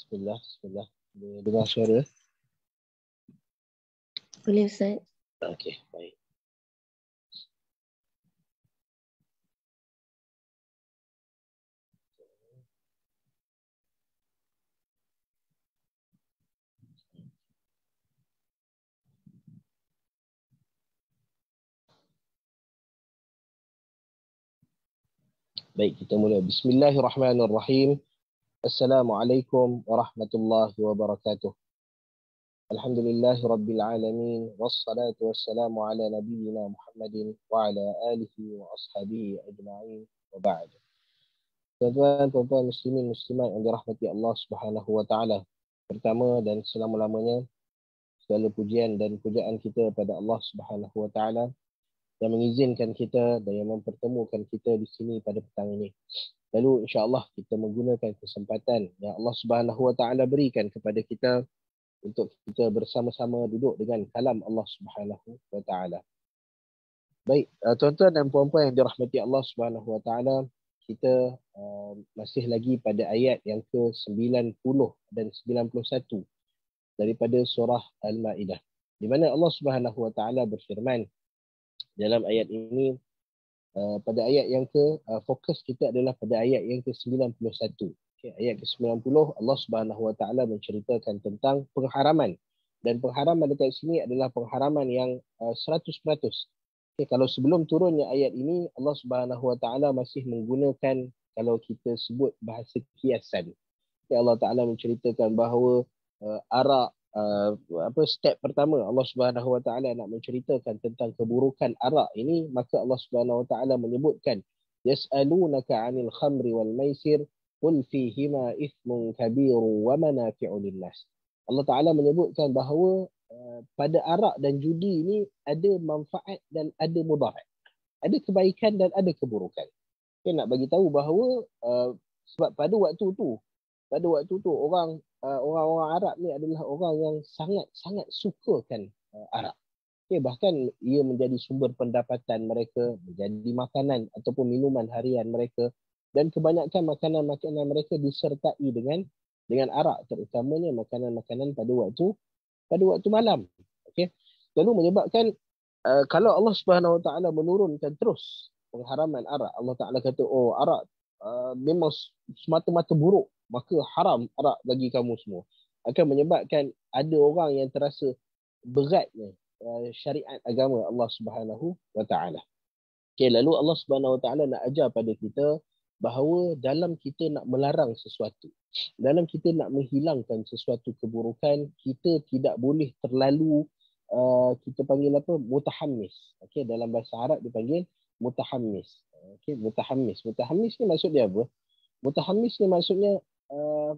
Bismillah, bismillah. Boleh dengar suara? Boleh Ustaz. Okey, baik. Baik, kita mula. Bismillahirrahmanirrahim. Assalamualaikum warahmatullahi wabarakatuh. Alhamdulillahi rabbil alamin. Wassalatu wassalamu ala nabiyyina Muhammadin wa ala alihi wa ashabihi ajma'in wa ba'd. Tuan-tuan, tuan-tuan muslimin muslimat yang dirahmati Allah Subhanahu wa taala. Pertama dan selama-lamanya segala pujian dan pujaan kita pada Allah Subhanahu wa taala yang mengizinkan kita dan yang mempertemukan kita di sini pada petang ini. Lalu insya-Allah kita menggunakan kesempatan yang Allah Subhanahu Wa Taala berikan kepada kita untuk kita bersama-sama duduk dengan kalam Allah Subhanahu Wa Taala. Baik, uh, tuan-tuan dan puan-puan yang dirahmati Allah Subhanahu Wa Taala, kita uh, masih lagi pada ayat yang ke-90 dan 91 daripada surah Al-Maidah. Di mana Allah Subhanahu Wa Taala berfirman, dalam ayat ini uh, pada ayat yang ke uh, fokus kita adalah pada ayat yang ke-91. Okay, ayat ke-90 Allah Subhanahu Wa Taala menceritakan tentang pengharaman dan pengharaman dekat sini adalah pengharaman yang uh, 100%. Okay, kalau sebelum turunnya ayat ini Allah Subhanahu Wa Taala masih menggunakan kalau kita sebut bahasa kiasan. Okay, Allah Taala menceritakan bahawa uh, arak uh, apa step pertama Allah Subhanahu Wa Taala nak menceritakan tentang keburukan arak ini maka Allah Subhanahu Wa Taala menyebutkan yas'alunaka 'anil khamri wal maisir qul fihima ithmun kabir wa manafi'u linnas. Allah Taala menyebutkan bahawa uh, pada arak dan judi ini ada manfaat dan ada mudarat. Ada kebaikan dan ada keburukan. Okay, nak bagi tahu bahawa uh, sebab pada waktu tu pada waktu tu orang uh, orang-orang Arab ni adalah orang yang sangat-sangat sukakan uh, Arab. Okay, bahkan ia menjadi sumber pendapatan mereka, menjadi makanan ataupun minuman harian mereka dan kebanyakan makanan-makanan mereka disertai dengan dengan arak terutamanya makanan-makanan pada waktu pada waktu malam. Okey. Lalu menyebabkan uh, kalau Allah Subhanahu Wa Taala menurunkan terus pengharaman arak, Allah Taala kata oh arak uh, memang semata-mata buruk maka haram arak bagi kamu semua akan menyebabkan ada orang yang terasa beratnya uh, syariat agama Allah Subhanahu wa taala. Okay, lalu Allah Subhanahu wa taala nak ajar pada kita bahawa dalam kita nak melarang sesuatu, dalam kita nak menghilangkan sesuatu keburukan, kita tidak boleh terlalu uh, kita panggil apa? mutahammis. Okey, dalam bahasa Arab dipanggil mutahammis. Okey, mutahammis. Mutahammis ni maksud dia apa? Mutahammis ni maksudnya uh,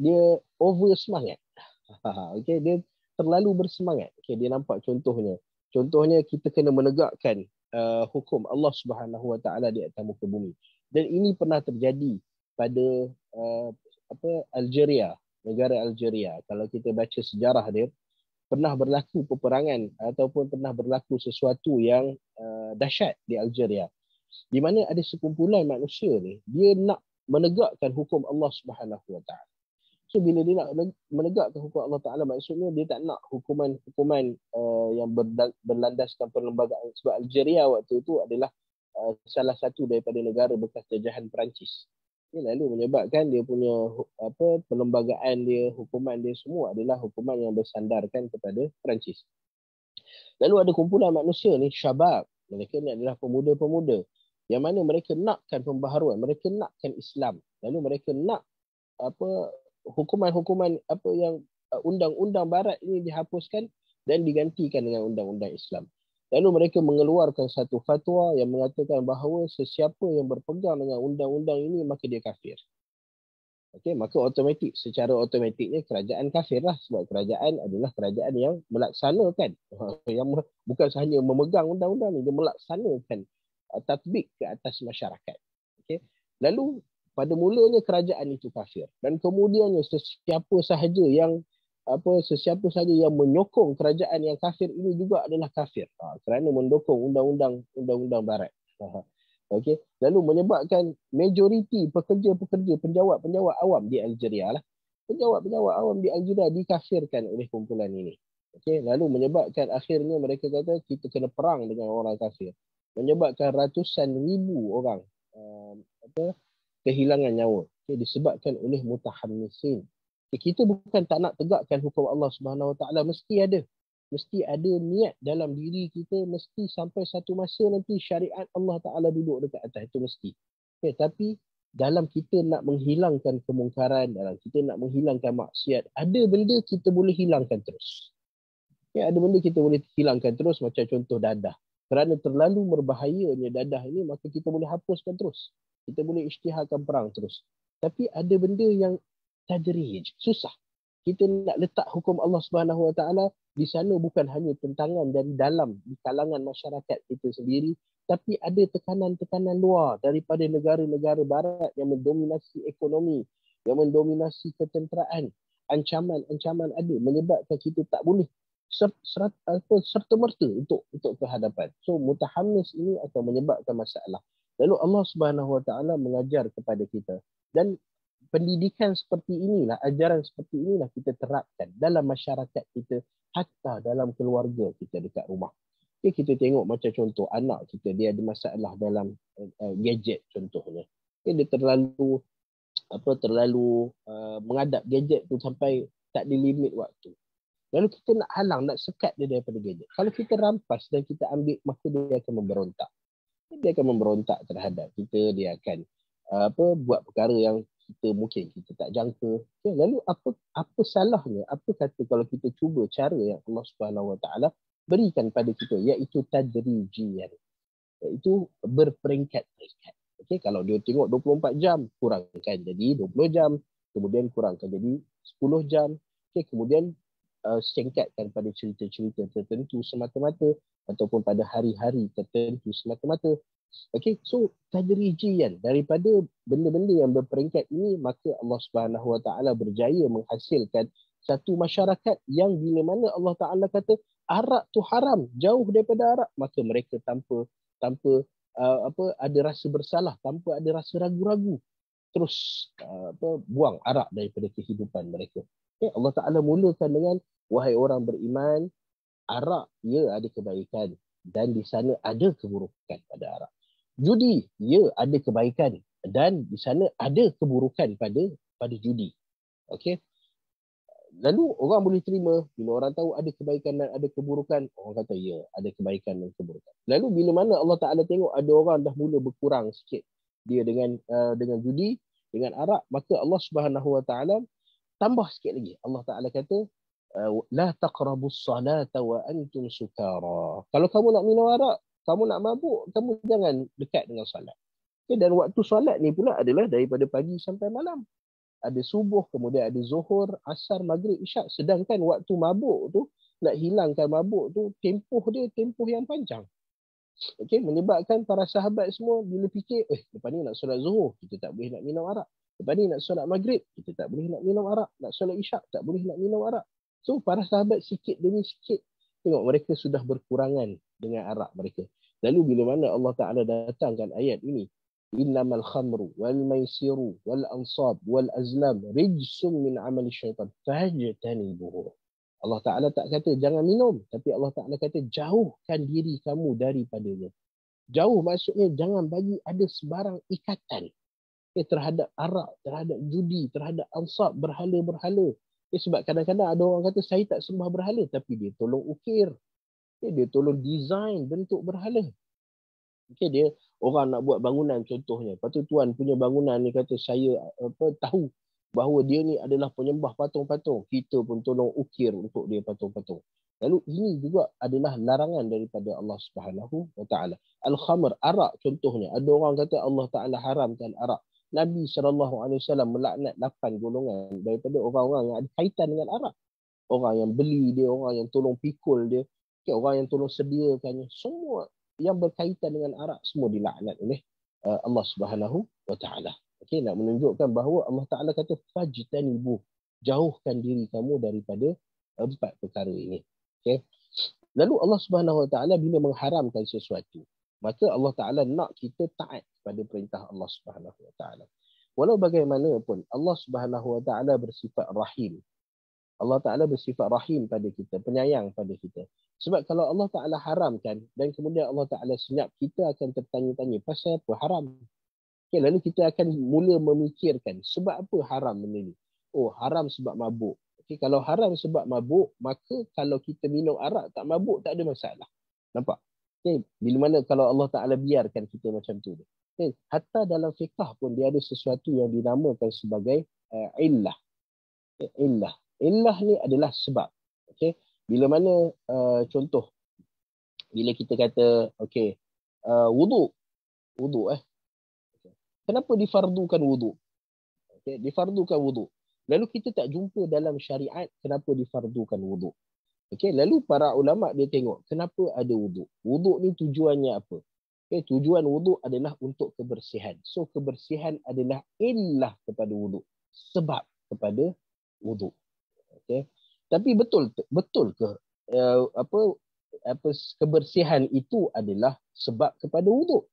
dia over semangat. okay, dia terlalu bersemangat. Okay, dia nampak contohnya. Contohnya kita kena menegakkan uh, hukum Allah Subhanahu Wa Taala di atas muka bumi. Dan ini pernah terjadi pada uh, apa Algeria, negara Algeria. Kalau kita baca sejarah dia, pernah berlaku peperangan ataupun pernah berlaku sesuatu yang uh, dahsyat di Algeria. Di mana ada sekumpulan manusia ni, dia nak menegakkan hukum Allah Subhanahu Wa Taala. So bila dia nak menegakkan hukum Allah Taala maksudnya dia tak nak hukuman-hukuman uh, yang berlandaskan perlembagaan sebab Algeria waktu itu adalah uh, salah satu daripada negara bekas jajahan Perancis. Ini lalu menyebabkan dia punya apa perlembagaan dia, hukuman dia semua adalah hukuman yang bersandarkan kepada Perancis. Lalu ada kumpulan manusia ni syabab. Mereka ni adalah pemuda-pemuda yang mana mereka nakkan pembaharuan, mereka nakkan Islam. Lalu mereka nak apa hukuman-hukuman apa yang uh, undang-undang barat ini dihapuskan dan digantikan dengan undang-undang Islam. Lalu mereka mengeluarkan satu fatwa yang mengatakan bahawa sesiapa yang berpegang dengan undang-undang ini maka dia kafir. Okey, maka otomatik secara otomatiknya kerajaan kafir lah sebab kerajaan adalah kerajaan yang melaksanakan yang bukan sahaja memegang undang-undang ini dia melaksanakan tatbik ke atas masyarakat. Okay. Lalu pada mulanya kerajaan itu kafir dan kemudiannya sesiapa sahaja yang apa sesiapa sahaja yang menyokong kerajaan yang kafir ini juga adalah kafir ha, kerana mendukung undang-undang undang-undang barat. Ha. Okey, lalu menyebabkan majoriti pekerja-pekerja penjawat-penjawat awam di Algeria lah. Penjawat-penjawat awam di Algeria dikafirkan oleh kumpulan ini. Okey, lalu menyebabkan akhirnya mereka kata kita kena perang dengan orang kafir. Menyebabkan ratusan ribu orang uh, apa kehilangan nyawa. Okay, disebabkan oleh mutahammisin. Okay, kita bukan tak nak tegakkan hukum Allah Subhanahu Wa Taala mesti ada mesti ada niat dalam diri kita mesti sampai satu masa nanti syariat Allah Ta'ala duduk dekat atas itu mesti. Okay, tapi dalam kita nak menghilangkan kemungkaran, dalam kita nak menghilangkan maksiat, ada benda kita boleh hilangkan terus. Okay, ada benda kita boleh hilangkan terus macam contoh dadah. Kerana terlalu berbahayanya dadah ini, maka kita boleh hapuskan terus. Kita boleh isytiharkan perang terus. Tapi ada benda yang tadrij, susah kita nak letak hukum Allah Subhanahu Wa Taala di sana bukan hanya tentangan dari dalam di kalangan masyarakat kita sendiri tapi ada tekanan-tekanan luar daripada negara-negara barat yang mendominasi ekonomi yang mendominasi ketenteraan ancaman-ancaman ada menyebabkan kita tak boleh serta merta untuk untuk kehadapan so mutahammis ini akan menyebabkan masalah lalu Allah Subhanahu Wa Taala mengajar kepada kita dan pendidikan seperti inilah, ajaran seperti inilah kita terapkan dalam masyarakat kita, hatta dalam keluarga kita dekat rumah. Okay, kita tengok macam contoh anak kita, dia ada masalah dalam uh, gadget contohnya. Okay, dia terlalu apa terlalu uh, mengadap gadget tu sampai tak ada limit waktu. Lalu kita nak halang, nak sekat dia daripada gadget. Kalau kita rampas dan kita ambil, maka dia akan memberontak. Dia akan memberontak terhadap kita, dia akan uh, apa buat perkara yang kita mungkin kita tak jangka. Okay, lalu apa apa salahnya? Apa kata kalau kita cuba cara yang Allah Subhanahu Wa Taala berikan pada kita iaitu tadrijian. Iaitu berperingkat-peringkat. Okay, kalau dia tengok 24 jam, kurangkan jadi 20 jam. Kemudian kurangkan jadi 10 jam. Okay, kemudian uh, singkatkan pada cerita-cerita tertentu semata-mata ataupun pada hari-hari tertentu semata-mata. Okay, so tadrijian daripada benda-benda yang berperingkat ini maka Allah Subhanahu Wa Taala berjaya menghasilkan satu masyarakat yang bila mana Allah Taala kata arak tu haram jauh daripada arak maka mereka tanpa tanpa uh, apa ada rasa bersalah tanpa ada rasa ragu-ragu terus uh, apa buang arak daripada kehidupan mereka. Okay, Allah Taala mulakan dengan wahai orang beriman arak ia ada kebaikan dan di sana ada keburukan pada arak judi ya ada kebaikan dan di sana ada keburukan pada pada judi. Okey? Lalu orang boleh terima bila orang tahu ada kebaikan dan ada keburukan orang kata ya ada kebaikan dan keburukan. Lalu bila mana Allah Taala tengok ada orang dah mula berkurang sikit dia dengan uh, dengan judi dengan arak maka Allah Subhanahu Wa Taala tambah sikit lagi Allah Taala kata uh, la taqrabus salata wa antum sukara kalau kamu nak minum arak kamu nak mabuk, kamu jangan dekat dengan solat. Okay, dan waktu solat ni pula adalah daripada pagi sampai malam. Ada subuh, kemudian ada zuhur, asar, maghrib, isyak. Sedangkan waktu mabuk tu, nak hilangkan mabuk tu, tempoh dia tempoh yang panjang. Okay, menyebabkan para sahabat semua bila fikir, eh, lepas ni nak solat zuhur, kita tak boleh nak minum arak. Ni nak solat maghrib, kita tak boleh nak minum arak. Nak solat isyak, tak boleh nak minum arak. So, para sahabat sikit demi sikit Tengok mereka sudah berkurangan dengan arak mereka. Lalu bila mana Allah Ta'ala datangkan ayat ini. Innamal khamru wal maisiru wal ansab wal azlam rijsum min amal syaitan. Fajtanibuhu. Allah Ta'ala tak kata jangan minum. Tapi Allah Ta'ala kata jauhkan diri kamu daripadanya. Jauh maksudnya jangan bagi ada sebarang ikatan. Eh, terhadap arak, terhadap judi, terhadap ansab, berhala-berhala. Eh, sebab kadang-kadang ada orang kata saya tak sembah berhala tapi dia tolong ukir. Okay, dia tolong design bentuk berhala. Okay, dia orang nak buat bangunan contohnya. Lepas tu tuan punya bangunan ni kata saya apa tahu bahawa dia ni adalah penyembah patung-patung. Kita pun tolong ukir untuk dia patung-patung. Lalu ini juga adalah larangan daripada Allah Subhanahu Wa Taala. Al-khamr, arak contohnya. Ada orang kata Allah Taala haramkan arak. Nabi SAW melaknat 8 golongan daripada orang-orang yang ada kaitan dengan arak. Orang yang beli dia, orang yang tolong pikul dia, okay, orang yang tolong sediakannya. Semua yang berkaitan dengan arak semua dilaknat oleh uh, Allah Subhanahu wa taala. Okey, nak menunjukkan bahawa Allah Taala kata fajtanibu, jauhkan diri kamu daripada empat perkara ini. Okey. Lalu Allah Subhanahu wa taala bila mengharamkan sesuatu, Maka Allah Ta'ala nak kita taat pada perintah Allah Subhanahu Wa Ta'ala. Walau bagaimanapun Allah Subhanahu Wa Ta'ala bersifat rahim. Allah Ta'ala bersifat rahim pada kita, penyayang pada kita. Sebab kalau Allah Ta'ala haramkan dan kemudian Allah Ta'ala senyap, kita akan tertanya-tanya, pasal apa haram? Okay, lalu kita akan mula memikirkan, sebab apa haram benda ni? Oh, haram sebab mabuk. Okay, kalau haram sebab mabuk, maka kalau kita minum arak tak mabuk, tak ada masalah. Nampak? Okay, bila mana kalau Allah Ta'ala biarkan kita macam tu. Okay, hatta dalam fiqah pun dia ada sesuatu yang dinamakan sebagai uh, illah. Okay, illah. Illah ni adalah sebab. Okay. Bila mana uh, contoh. Bila kita kata, okay, uh, wuduk. Wuduk eh. Okay. Kenapa difardukan wuduk? Okay. Difardukan wuduk. Lalu kita tak jumpa dalam syariat kenapa difardukan wuduk. Okay. Lalu para ulama dia tengok kenapa ada wuduk. Wuduk ni tujuannya apa? Okay. Tujuan wuduk adalah untuk kebersihan. So kebersihan adalah illah kepada wuduk. Sebab kepada wuduk. Okay. Tapi betul betul ke uh, apa apa kebersihan itu adalah sebab kepada wuduk?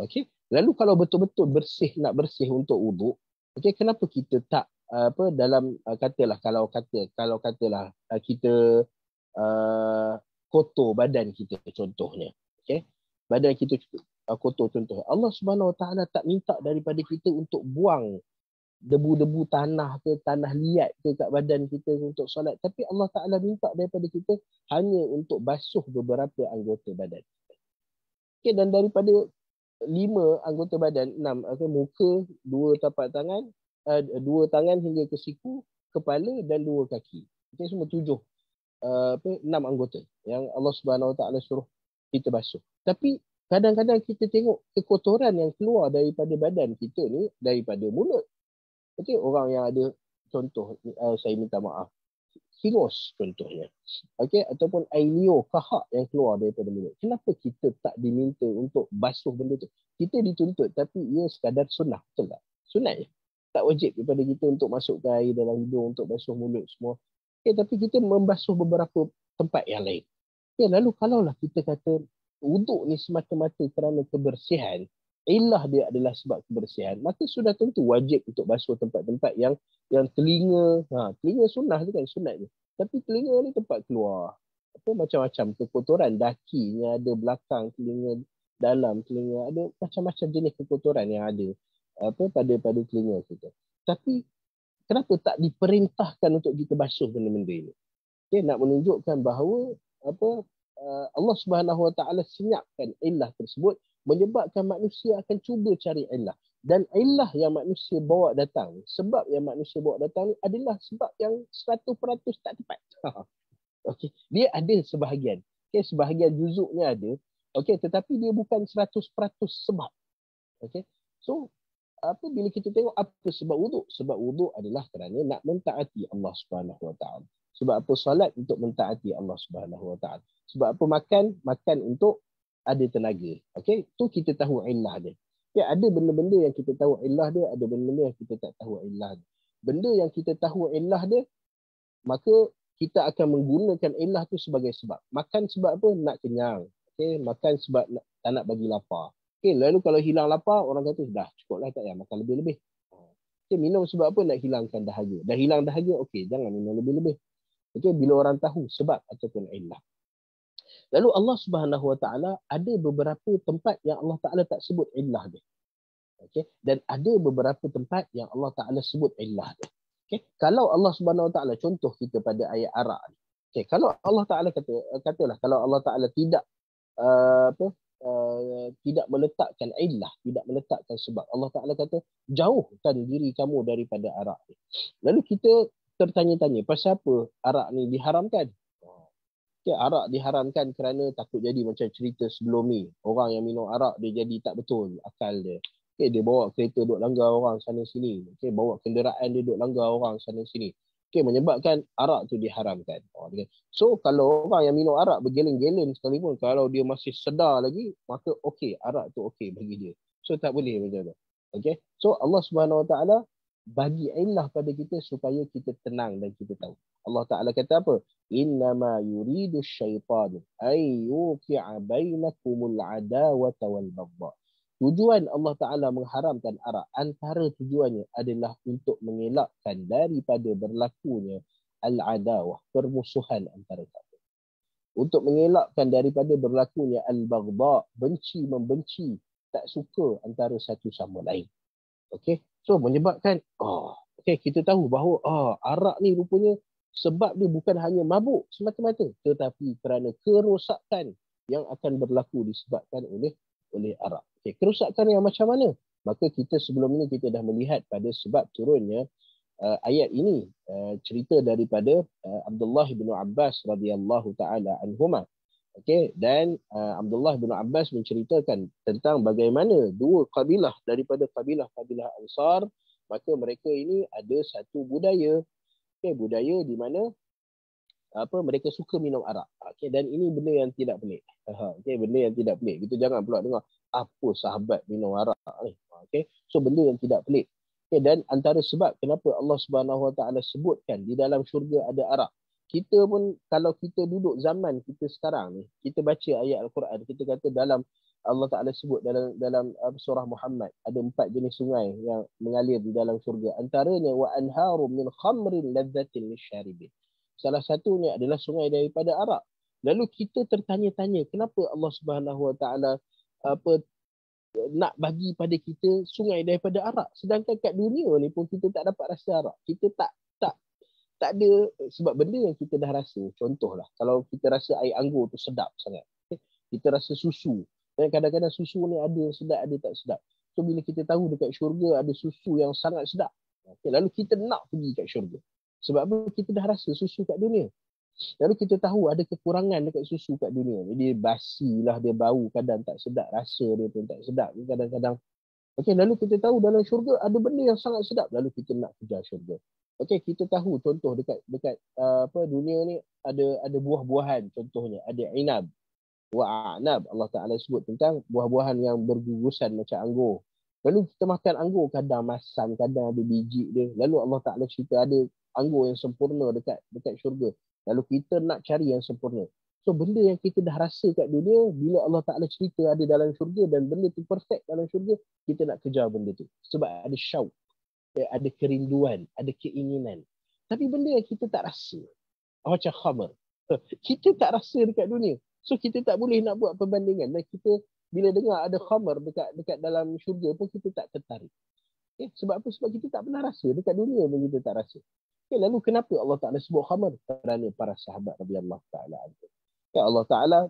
Okey. Lalu kalau betul-betul bersih nak bersih untuk wuduk, okey kenapa kita tak uh, apa dalam uh, katalah kalau kata kalau katalah kita uh, kotor badan kita contohnya. Okey. Badan kita uh, kotor contoh. Allah Subhanahu Wa Taala tak minta daripada kita untuk buang debu-debu tanah ke tanah liat ke kat badan kita untuk solat tapi Allah Taala minta daripada kita hanya untuk basuh beberapa anggota badan. Okey dan daripada lima anggota badan, enam okay, muka, dua tapak tangan, uh, dua tangan hingga ke siku, kepala dan dua kaki. Okey semua tujuh uh, apa enam anggota yang Allah Subhanahu Wa Taala suruh kita basuh. Tapi kadang-kadang kita tengok kekotoran yang keluar daripada badan kita ni daripada mulut Okey, orang yang ada contoh uh, saya minta maaf. Sinus contohnya. Okey, ataupun air liur kahak yang keluar daripada mulut. Kenapa kita tak diminta untuk basuh benda tu? Kita dituntut tapi ia sekadar sunnah, betul tak? Sunnah je. Tak wajib kepada kita untuk masukkan air dalam hidung untuk basuh mulut semua. Okey, tapi kita membasuh beberapa tempat yang lain. Okey, lalu kalaulah kita kata wuduk ni semata-mata kerana kebersihan, ilah dia adalah sebab kebersihan maka sudah tentu wajib untuk basuh tempat-tempat yang yang telinga. Ha telinga sunnah tu kan sunat je tapi telinga ni tempat keluar. Apa macam-macam kekotoran. Dakinya ada belakang telinga dalam telinga ada macam-macam jenis kekotoran yang ada apa pada pada telinga kita. Tapi kenapa tak diperintahkan untuk kita basuh benda-benda ini okay, nak menunjukkan bahawa apa uh, Allah Subhanahu Wa Taala senyapkan ilah tersebut menyebabkan manusia akan cuba cari ilah. Dan ilah yang manusia bawa datang, sebab yang manusia bawa datang ni adalah sebab yang 100% tak tepat. okay. Dia ada sebahagian. Okay, sebahagian juzuknya ada. Okay, tetapi dia bukan 100% sebab. Okay. So, apa bila kita tengok apa sebab wuduk? Sebab wuduk adalah kerana nak mentaati Allah Subhanahu Wa Taala. Sebab apa solat untuk mentaati Allah Subhanahu Wa Taala. Sebab apa makan? Makan untuk ada tenaga. Okey, tu kita tahu illah dia. Ya, ada benda-benda yang kita tahu illah dia, ada benda-benda yang kita tak tahu illah dia. Benda yang kita tahu illah dia, maka kita akan menggunakan illah tu sebagai sebab. Makan sebab apa? Nak kenyang. Okey, makan sebab nak, tak nak bagi lapar. Okey, lalu kalau hilang lapar, orang kata dah cukuplah tak payah makan lebih-lebih. Okey, minum sebab apa? Nak hilangkan dahaga. Dah hilang dahaga, okey, jangan minum lebih-lebih. Okey, bila orang tahu sebab ataupun illah. Lalu Allah Subhanahu Wa Taala ada beberapa tempat yang Allah Taala tak sebut illah dia. Okey, dan ada beberapa tempat yang Allah Taala sebut illah dia. Okey, kalau Allah Subhanahu Wa Taala contoh kita pada ayat Arak ni. Okey, kalau Allah Taala kata katalah kalau Allah Taala tidak uh, apa uh, tidak meletakkan illah, tidak meletakkan sebab Allah Taala kata jauhkan diri kamu daripada arak ni. Lalu kita tertanya-tanya pasal apa arak ni diharamkan? Okay, arak diharamkan kerana takut jadi macam cerita sebelum ni. Orang yang minum arak dia jadi tak betul akal dia. Okay, dia bawa kereta duduk langgar orang sana sini. Okay, bawa kenderaan dia duduk langgar orang sana sini. Okay, menyebabkan arak tu diharamkan. Oh, so, kalau orang yang minum arak bergeleng-geleng sekalipun, kalau dia masih sedar lagi, maka okey, arak tu okey bagi dia. So, tak boleh macam tu. Okay, so Allah Subhanahu Wa Taala bagi illah pada kita supaya kita tenang dan kita tahu. Allah Ta'ala kata apa? Innama yuridu syaitan ay yuqi'a bainakumul adawata wal baghdha. Tujuan Allah Ta'ala mengharamkan arak antara tujuannya adalah untuk mengelakkan daripada berlakunya al-adawah, permusuhan antara kamu. Untuk mengelakkan daripada berlakunya al-baghdha, benci membenci, tak suka antara satu sama lain. Okey? So menyebabkan oh okey kita tahu bahawa oh arak ni rupanya sebab dia bukan hanya mabuk semata-mata tetapi kerana kerosakan yang akan berlaku disebabkan oleh oleh arak. Okey, kerosakan yang macam mana? Maka kita sebelum ini kita dah melihat pada sebab turunnya uh, ayat ini uh, cerita daripada uh, Abdullah bin Abbas radhiyallahu taala anhuma. Okey dan uh, Abdullah bin Abbas menceritakan tentang bagaimana dua kabilah daripada kabilah-kabilah Ansar maka mereka ini ada satu budaya okey budaya di mana apa mereka suka minum arak okey dan ini benda yang tidak pelik okey benda yang tidak pelik. Kita jangan pula dengar apa sahabat minum arak? Ni okey so benda yang tidak pelik. Okey dan antara sebab kenapa Allah Subhanahu Wa Taala sebutkan di dalam syurga ada arak kita pun kalau kita duduk zaman kita sekarang ni kita baca ayat al-Quran kita kata dalam Allah Taala sebut dalam dalam surah Muhammad ada empat jenis sungai yang mengalir di dalam syurga. Antaranya wa anharum min khamrin lisyaribin. Salah satunya adalah sungai daripada arak lalu kita tertanya-tanya kenapa Allah Subhanahu Wa Taala apa nak bagi pada kita sungai daripada arak? Sedangkan kat dunia ni pun kita tak dapat rasa arak. Kita tak tak ada sebab benda yang kita dah rasa contohlah kalau kita rasa air anggur tu sedap sangat kita rasa susu dan kadang-kadang susu ni ada yang sedap ada tak sedap. So bila kita tahu dekat syurga ada susu yang sangat sedap okay, lalu kita nak pergi kat syurga. Sebab apa? Kita dah rasa susu kat dunia lalu kita tahu ada kekurangan dekat susu kat dunia dia basi lah dia bau kadang tak sedap rasa dia pun tak sedap kadang-kadang Okey, lalu kita tahu dalam syurga ada benda yang sangat sedap. Lalu kita nak kejar syurga. Okey, kita tahu contoh dekat dekat uh, apa dunia ni ada ada buah-buahan contohnya ada inab wa anab Allah Taala sebut tentang buah-buahan yang bergugusan macam anggur. Lalu kita makan anggur kadang masam, kadang ada biji dia. Lalu Allah Taala cerita ada anggur yang sempurna dekat dekat syurga. Lalu kita nak cari yang sempurna. So benda yang kita dah rasa kat dunia bila Allah Taala cerita ada dalam syurga dan benda tu perfect dalam syurga, kita nak kejar benda tu. Sebab ada syauk ada kerinduan, ada keinginan. Tapi benda yang kita tak rasa. Macam khamar. Kita tak rasa dekat dunia. So kita tak boleh nak buat perbandingan. Dan kita bila dengar ada khamar dekat dekat dalam syurga pun kita tak tertarik. Okay? Sebab apa? Sebab kita tak pernah rasa. Dekat dunia pun kita tak rasa. Okay, lalu kenapa Allah Ta'ala sebut khamar? Kerana para sahabat Rabbi Allah Ta'ala. Okay, Allah Ta'ala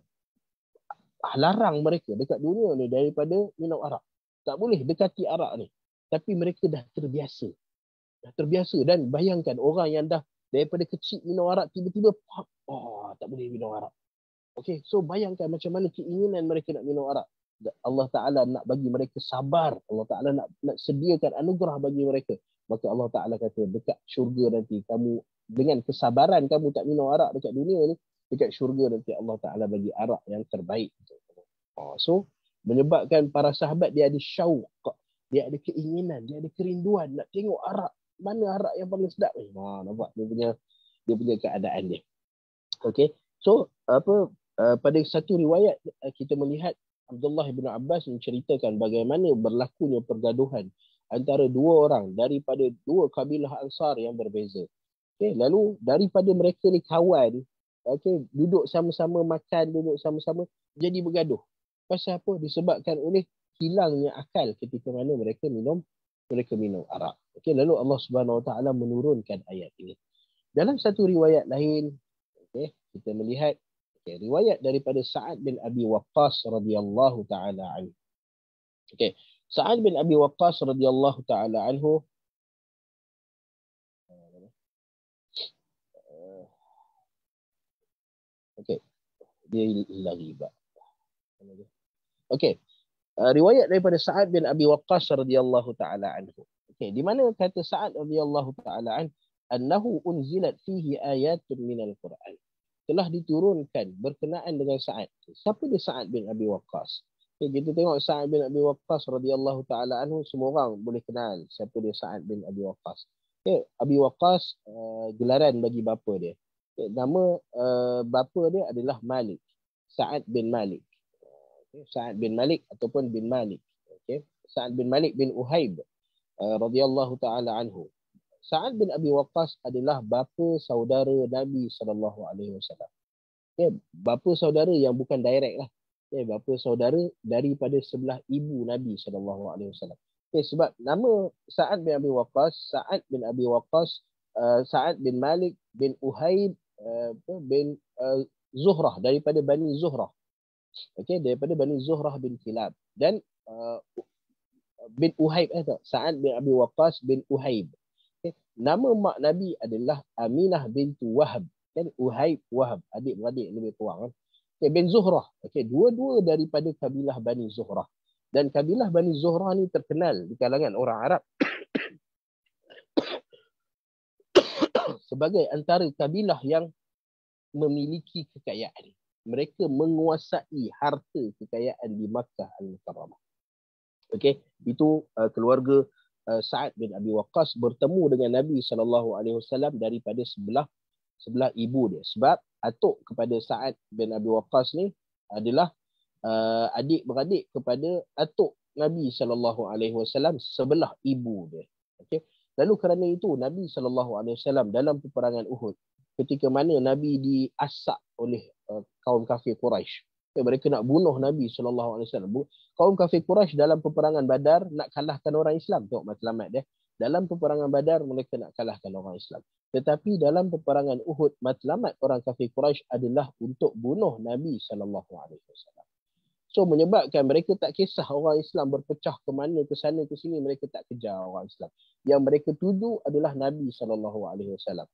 larang mereka dekat dunia ni daripada minum arak. Tak boleh dekati arak ni tapi mereka dah terbiasa. Dah terbiasa dan bayangkan orang yang dah daripada kecil minum arak tiba-tiba oh tak boleh minum arak. Okey, so bayangkan macam mana keinginan mereka nak minum arak. Allah Taala nak bagi mereka sabar. Allah Taala nak nak sediakan anugerah bagi mereka. Maka Allah Taala kata dekat syurga nanti kamu dengan kesabaran kamu tak minum arak dekat dunia ni, dekat syurga nanti Allah Taala bagi arak yang terbaik. Oh, so menyebabkan para sahabat dia ada syauq dia ada keinginan, dia ada kerinduan nak tengok arak. Mana arak yang paling sedap ni? Ha, nampak dia punya dia punya keadaan dia. Okey. So, apa uh, pada satu riwayat uh, kita melihat Abdullah bin Abbas menceritakan bagaimana berlakunya pergaduhan antara dua orang daripada dua kabilah Ansar yang berbeza. Okey, lalu daripada mereka ni kawan, okey, duduk sama-sama makan, duduk sama-sama jadi bergaduh. Pasal apa? Disebabkan oleh hilangnya akal ketika mana mereka minum mereka minum arak. Okey, lalu Allah Subhanahu Wa Taala menurunkan ayat ini. Dalam satu riwayat lain, okey, kita melihat okay, riwayat daripada Sa'ad bin Abi Waqqas radhiyallahu taala anhu. Okey, Sa'ad bin Abi Waqqas radhiyallahu taala anhu Okey. Dia hilang riba. Okey. Uh, riwayat daripada Sa'ad bin Abi Waqqas radhiyallahu taala anhu. Okey, di mana kata Sa'ad radhiyallahu taala an annahu unzilat fihi ayatun minal Quran. Telah diturunkan berkenaan dengan Sa'ad. Siapa dia Sa'ad bin Abi Waqqas? Okay, kita tengok Sa'ad bin Abi Waqqas radhiyallahu taala anhu semua orang boleh kenal siapa dia Sa'ad bin Abi Waqqas. Okay, Abi Waqqas uh, gelaran bagi bapa dia. Okay, nama uh, bapa dia adalah Malik. Sa'ad bin Malik. Okay, Sa'ad bin Malik ataupun bin Malik. Okay. Sa'ad bin Malik bin Uhaib uh, radhiyallahu taala anhu. Sa'ad bin Abi Waqqas adalah bapa saudara Nabi sallallahu alaihi wasallam. Okay, bapa saudara yang bukan direct lah okay, bapa saudara daripada sebelah ibu Nabi wasallam. Okay, sebab nama Sa'ad bin Abi Waqqas, Sa'ad bin Abi Waqqas, uh, Sa'ad bin Malik bin Uhaib uh, bin uh, Zuhrah daripada Bani Zuhrah. Okey, daripada Bani Zuhrah bin Kilab dan uh, bin Uhaib eh? Sa'ad bin Abi Waqqas bin Uhaib. Okay. Nama mak Nabi adalah Aminah bintu Wahab. Kan Uhaib Wahab, adik-beradik lebih kurang kan. Okay, bin Zuhrah. Okay, dua-dua daripada kabilah Bani Zuhrah. Dan kabilah Bani Zuhrah ni terkenal di kalangan orang Arab sebagai antara kabilah yang memiliki kekayaan. Mereka menguasai harta kekayaan di Makkah Al-Mukarramah. Okay, itu uh, keluarga uh, Sa'ad bin Abi Waqqas bertemu dengan Nabi SAW daripada sebelah sebelah ibu dia. Sebab atuk kepada Sa'ad bin Abi Waqqas ni adalah uh, adik-beradik kepada atuk Nabi sallallahu alaihi wasallam sebelah ibu dia. Okey. Lalu kerana itu Nabi sallallahu alaihi wasallam dalam peperangan Uhud ketika mana Nabi diasak oleh uh, kaum kafir Quraisy. Okay, mereka nak bunuh Nabi sallallahu alaihi wasallam. Kaum kafir Quraisy dalam peperangan Badar nak kalahkan orang Islam. Tengok matlamat dia. Dalam peperangan Badar mereka nak kalahkan orang Islam. Tetapi dalam peperangan Uhud, matlamat orang kafir Quraisy adalah untuk bunuh Nabi sallallahu alaihi wasallam. So menyebabkan mereka tak kisah orang Islam berpecah ke mana ke sana ke sini mereka tak kejar orang Islam. Yang mereka tuju adalah Nabi sallallahu alaihi wasallam.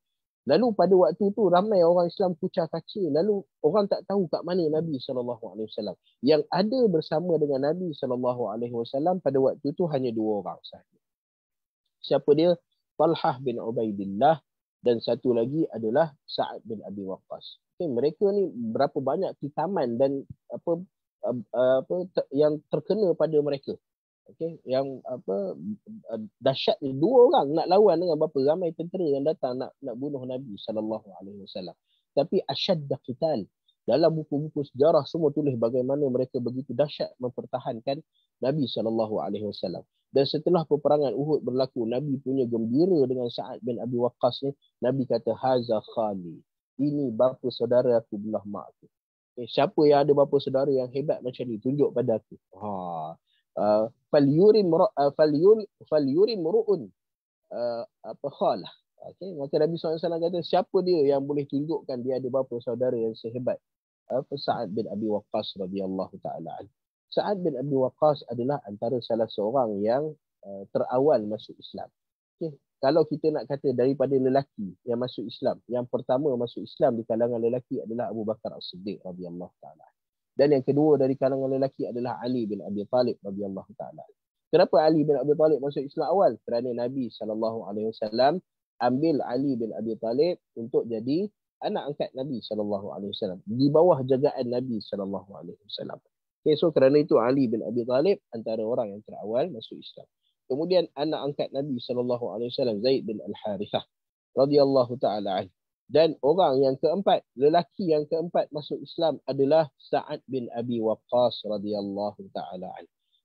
Lalu pada waktu tu ramai orang Islam kucar kacir. Lalu orang tak tahu kat mana Nabi wasallam. Yang ada bersama dengan Nabi wasallam pada waktu tu hanya dua orang sahaja. Siapa dia? Talhah bin Ubaidillah dan satu lagi adalah Sa'ad bin Abi Waqqas. Okay, mereka ni berapa banyak kitaman dan apa apa yang terkena pada mereka. Okay, yang apa dahsyat ni dua orang nak lawan dengan berapa ramai tentera yang datang nak nak bunuh Nabi sallallahu alaihi wasallam. Tapi asyadda qital dalam buku-buku sejarah semua tulis bagaimana mereka begitu dahsyat mempertahankan Nabi sallallahu alaihi wasallam. Dan setelah peperangan Uhud berlaku, Nabi punya gembira dengan Sa'ad bin Abi Waqqas ni. Nabi kata, Haza khali. Ini bapa saudara aku belah mak aku. Okay, siapa yang ada bapa saudara yang hebat macam ni? Tunjuk pada aku. Ha. Uh, fal yurim uh, uh, apa khalah okey maka Nabi SAW kata siapa dia yang boleh tunjukkan dia ada bapa saudara yang sehebat apa Sa'ad bin Abi Waqqas radhiyallahu taala anhu Sa'ad bin Abi Waqqas adalah antara salah seorang yang uh, terawal masuk Islam. Okay. Kalau kita nak kata daripada lelaki yang masuk Islam, yang pertama masuk Islam di kalangan lelaki adalah Abu Bakar As-Siddiq radhiyallahu taala. Dan yang kedua dari kalangan lelaki adalah Ali bin Abi Talib radhiyallahu taala. Kenapa Ali bin Abi Talib masuk Islam awal? Kerana Nabi sallallahu alaihi wasallam ambil Ali bin Abi Talib untuk jadi anak angkat Nabi sallallahu alaihi wasallam di bawah jagaan Nabi sallallahu alaihi wasallam. Okay, so kerana itu Ali bin Abi Talib antara orang yang terawal masuk Islam. Kemudian anak angkat Nabi sallallahu alaihi wasallam Zaid bin Al-Harithah radhiyallahu taala Dan orang yang keempat, lelaki yang keempat masuk Islam adalah Sa'ad bin Abi Waqqas radhiyallahu taala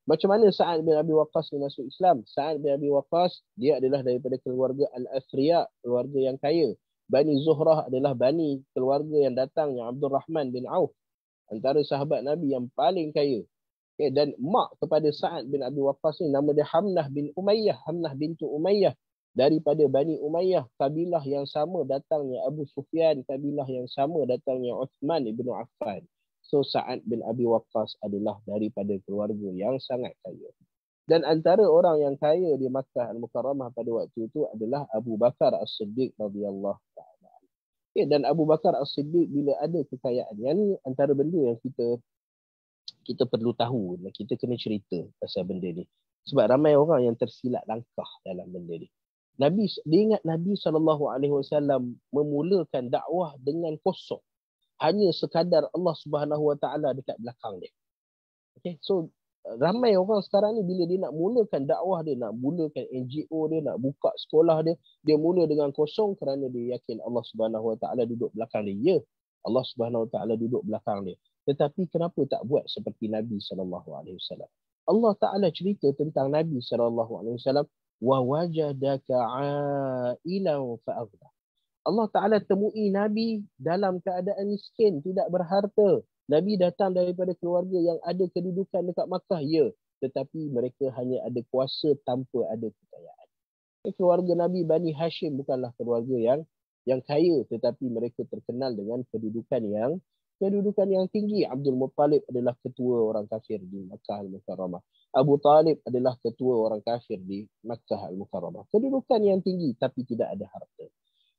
Macam mana Sa'ad bin Abi Waqqas ni masuk Islam? Sa'ad bin Abi Waqqas dia adalah daripada keluarga Al-Asriya, keluarga yang kaya. Bani Zuhrah adalah bani keluarga yang datangnya Abdul Rahman bin Auf antara sahabat Nabi yang paling kaya. Okay, dan mak kepada Sa'ad bin Abi Waqqas ni nama dia Hamnah bin Umayyah, Hamnah bintu Umayyah daripada Bani Umayyah, kabilah yang sama datangnya Abu Sufyan, kabilah yang sama datangnya Uthman ibn Affan. So Sa'ad bin Abi Waqqas adalah daripada keluarga yang sangat kaya. Dan antara orang yang kaya di Makkah Al-Mukarramah pada waktu itu adalah Abu Bakar As-Siddiq radhiyallahu taala. Okay, dan Abu Bakar As-Siddiq bila ada kekayaan, yang ni antara benda yang kita kita perlu tahu, kita kena cerita pasal benda ni. Sebab ramai orang yang tersilap langkah dalam benda ni. Nabi dia ingat Nabi SAW memulakan dakwah dengan kosong. Hanya sekadar Allah Subhanahu Wa Taala dekat belakang dia. Okay, so ramai orang sekarang ni bila dia nak mulakan dakwah dia, nak mulakan NGO dia, nak buka sekolah dia, dia mula dengan kosong kerana dia yakin Allah Subhanahu Wa Taala duduk belakang dia. Ya, Allah Subhanahu Wa Taala duduk belakang dia. Tetapi kenapa tak buat seperti Nabi sallallahu alaihi wasallam? Allah Taala cerita tentang Nabi sallallahu alaihi wasallam wa wajadaka ailan fa'aghna. Allah Taala temui Nabi dalam keadaan miskin, tidak berharta, Nabi datang daripada keluarga yang ada kedudukan dekat Makkah, ya. Tetapi mereka hanya ada kuasa tanpa ada kekayaan. Keluarga Nabi Bani Hashim bukanlah keluarga yang yang kaya tetapi mereka terkenal dengan kedudukan yang kedudukan yang tinggi. Abdul Muttalib adalah ketua orang kafir di Makkah Al-Mukarramah. Abu Talib adalah ketua orang kafir di Makkah Al-Mukarramah. Kedudukan yang tinggi tapi tidak ada harta.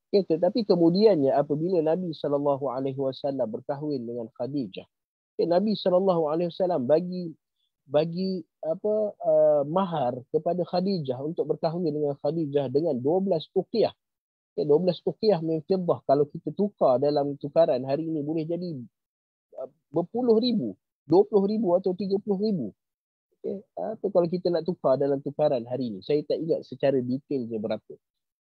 Okay, tetapi kemudiannya apabila Nabi sallallahu alaihi wasallam berkahwin dengan Khadijah, okay, Nabi sallallahu alaihi wasallam bagi bagi apa uh, mahar kepada Khadijah untuk berkahwin dengan Khadijah dengan 12 uqiyah. Okay, 12 uqiyah min fiddah kalau kita tukar dalam tukaran hari ini boleh jadi uh, berpuluh ribu, 20 ribu atau 30 ribu. Okay, atau kalau kita nak tukar dalam tukaran hari ini, saya tak ingat secara detail je berapa.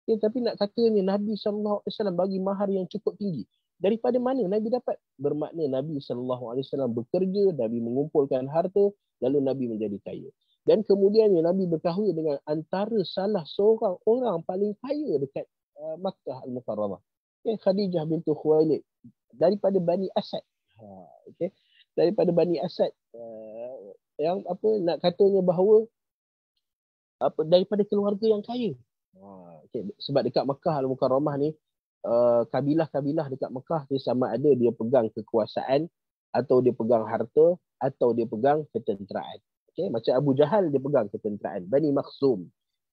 Okay, tapi nak katanya Nabi SAW bagi mahar yang cukup tinggi. Daripada mana Nabi dapat? Bermakna Nabi SAW bekerja, Nabi mengumpulkan harta, lalu Nabi menjadi kaya. Dan kemudiannya Nabi berkahwin dengan antara salah seorang orang paling kaya dekat uh, Makkah Al-Mukarramah. Okay, Khadijah bintu Khuwailid daripada Bani Asad. Ha, okay. Daripada Bani Asad uh, yang apa nak katanya bahawa apa daripada keluarga yang kaya. Ha, okay. Sebab dekat Mekah Al-Mukarramah ni, uh, kabilah-kabilah dekat Mekah dia sama ada dia pegang kekuasaan atau dia pegang harta atau dia pegang ketenteraan. Okay. Macam Abu Jahal dia pegang ketenteraan. Bani Makhzum.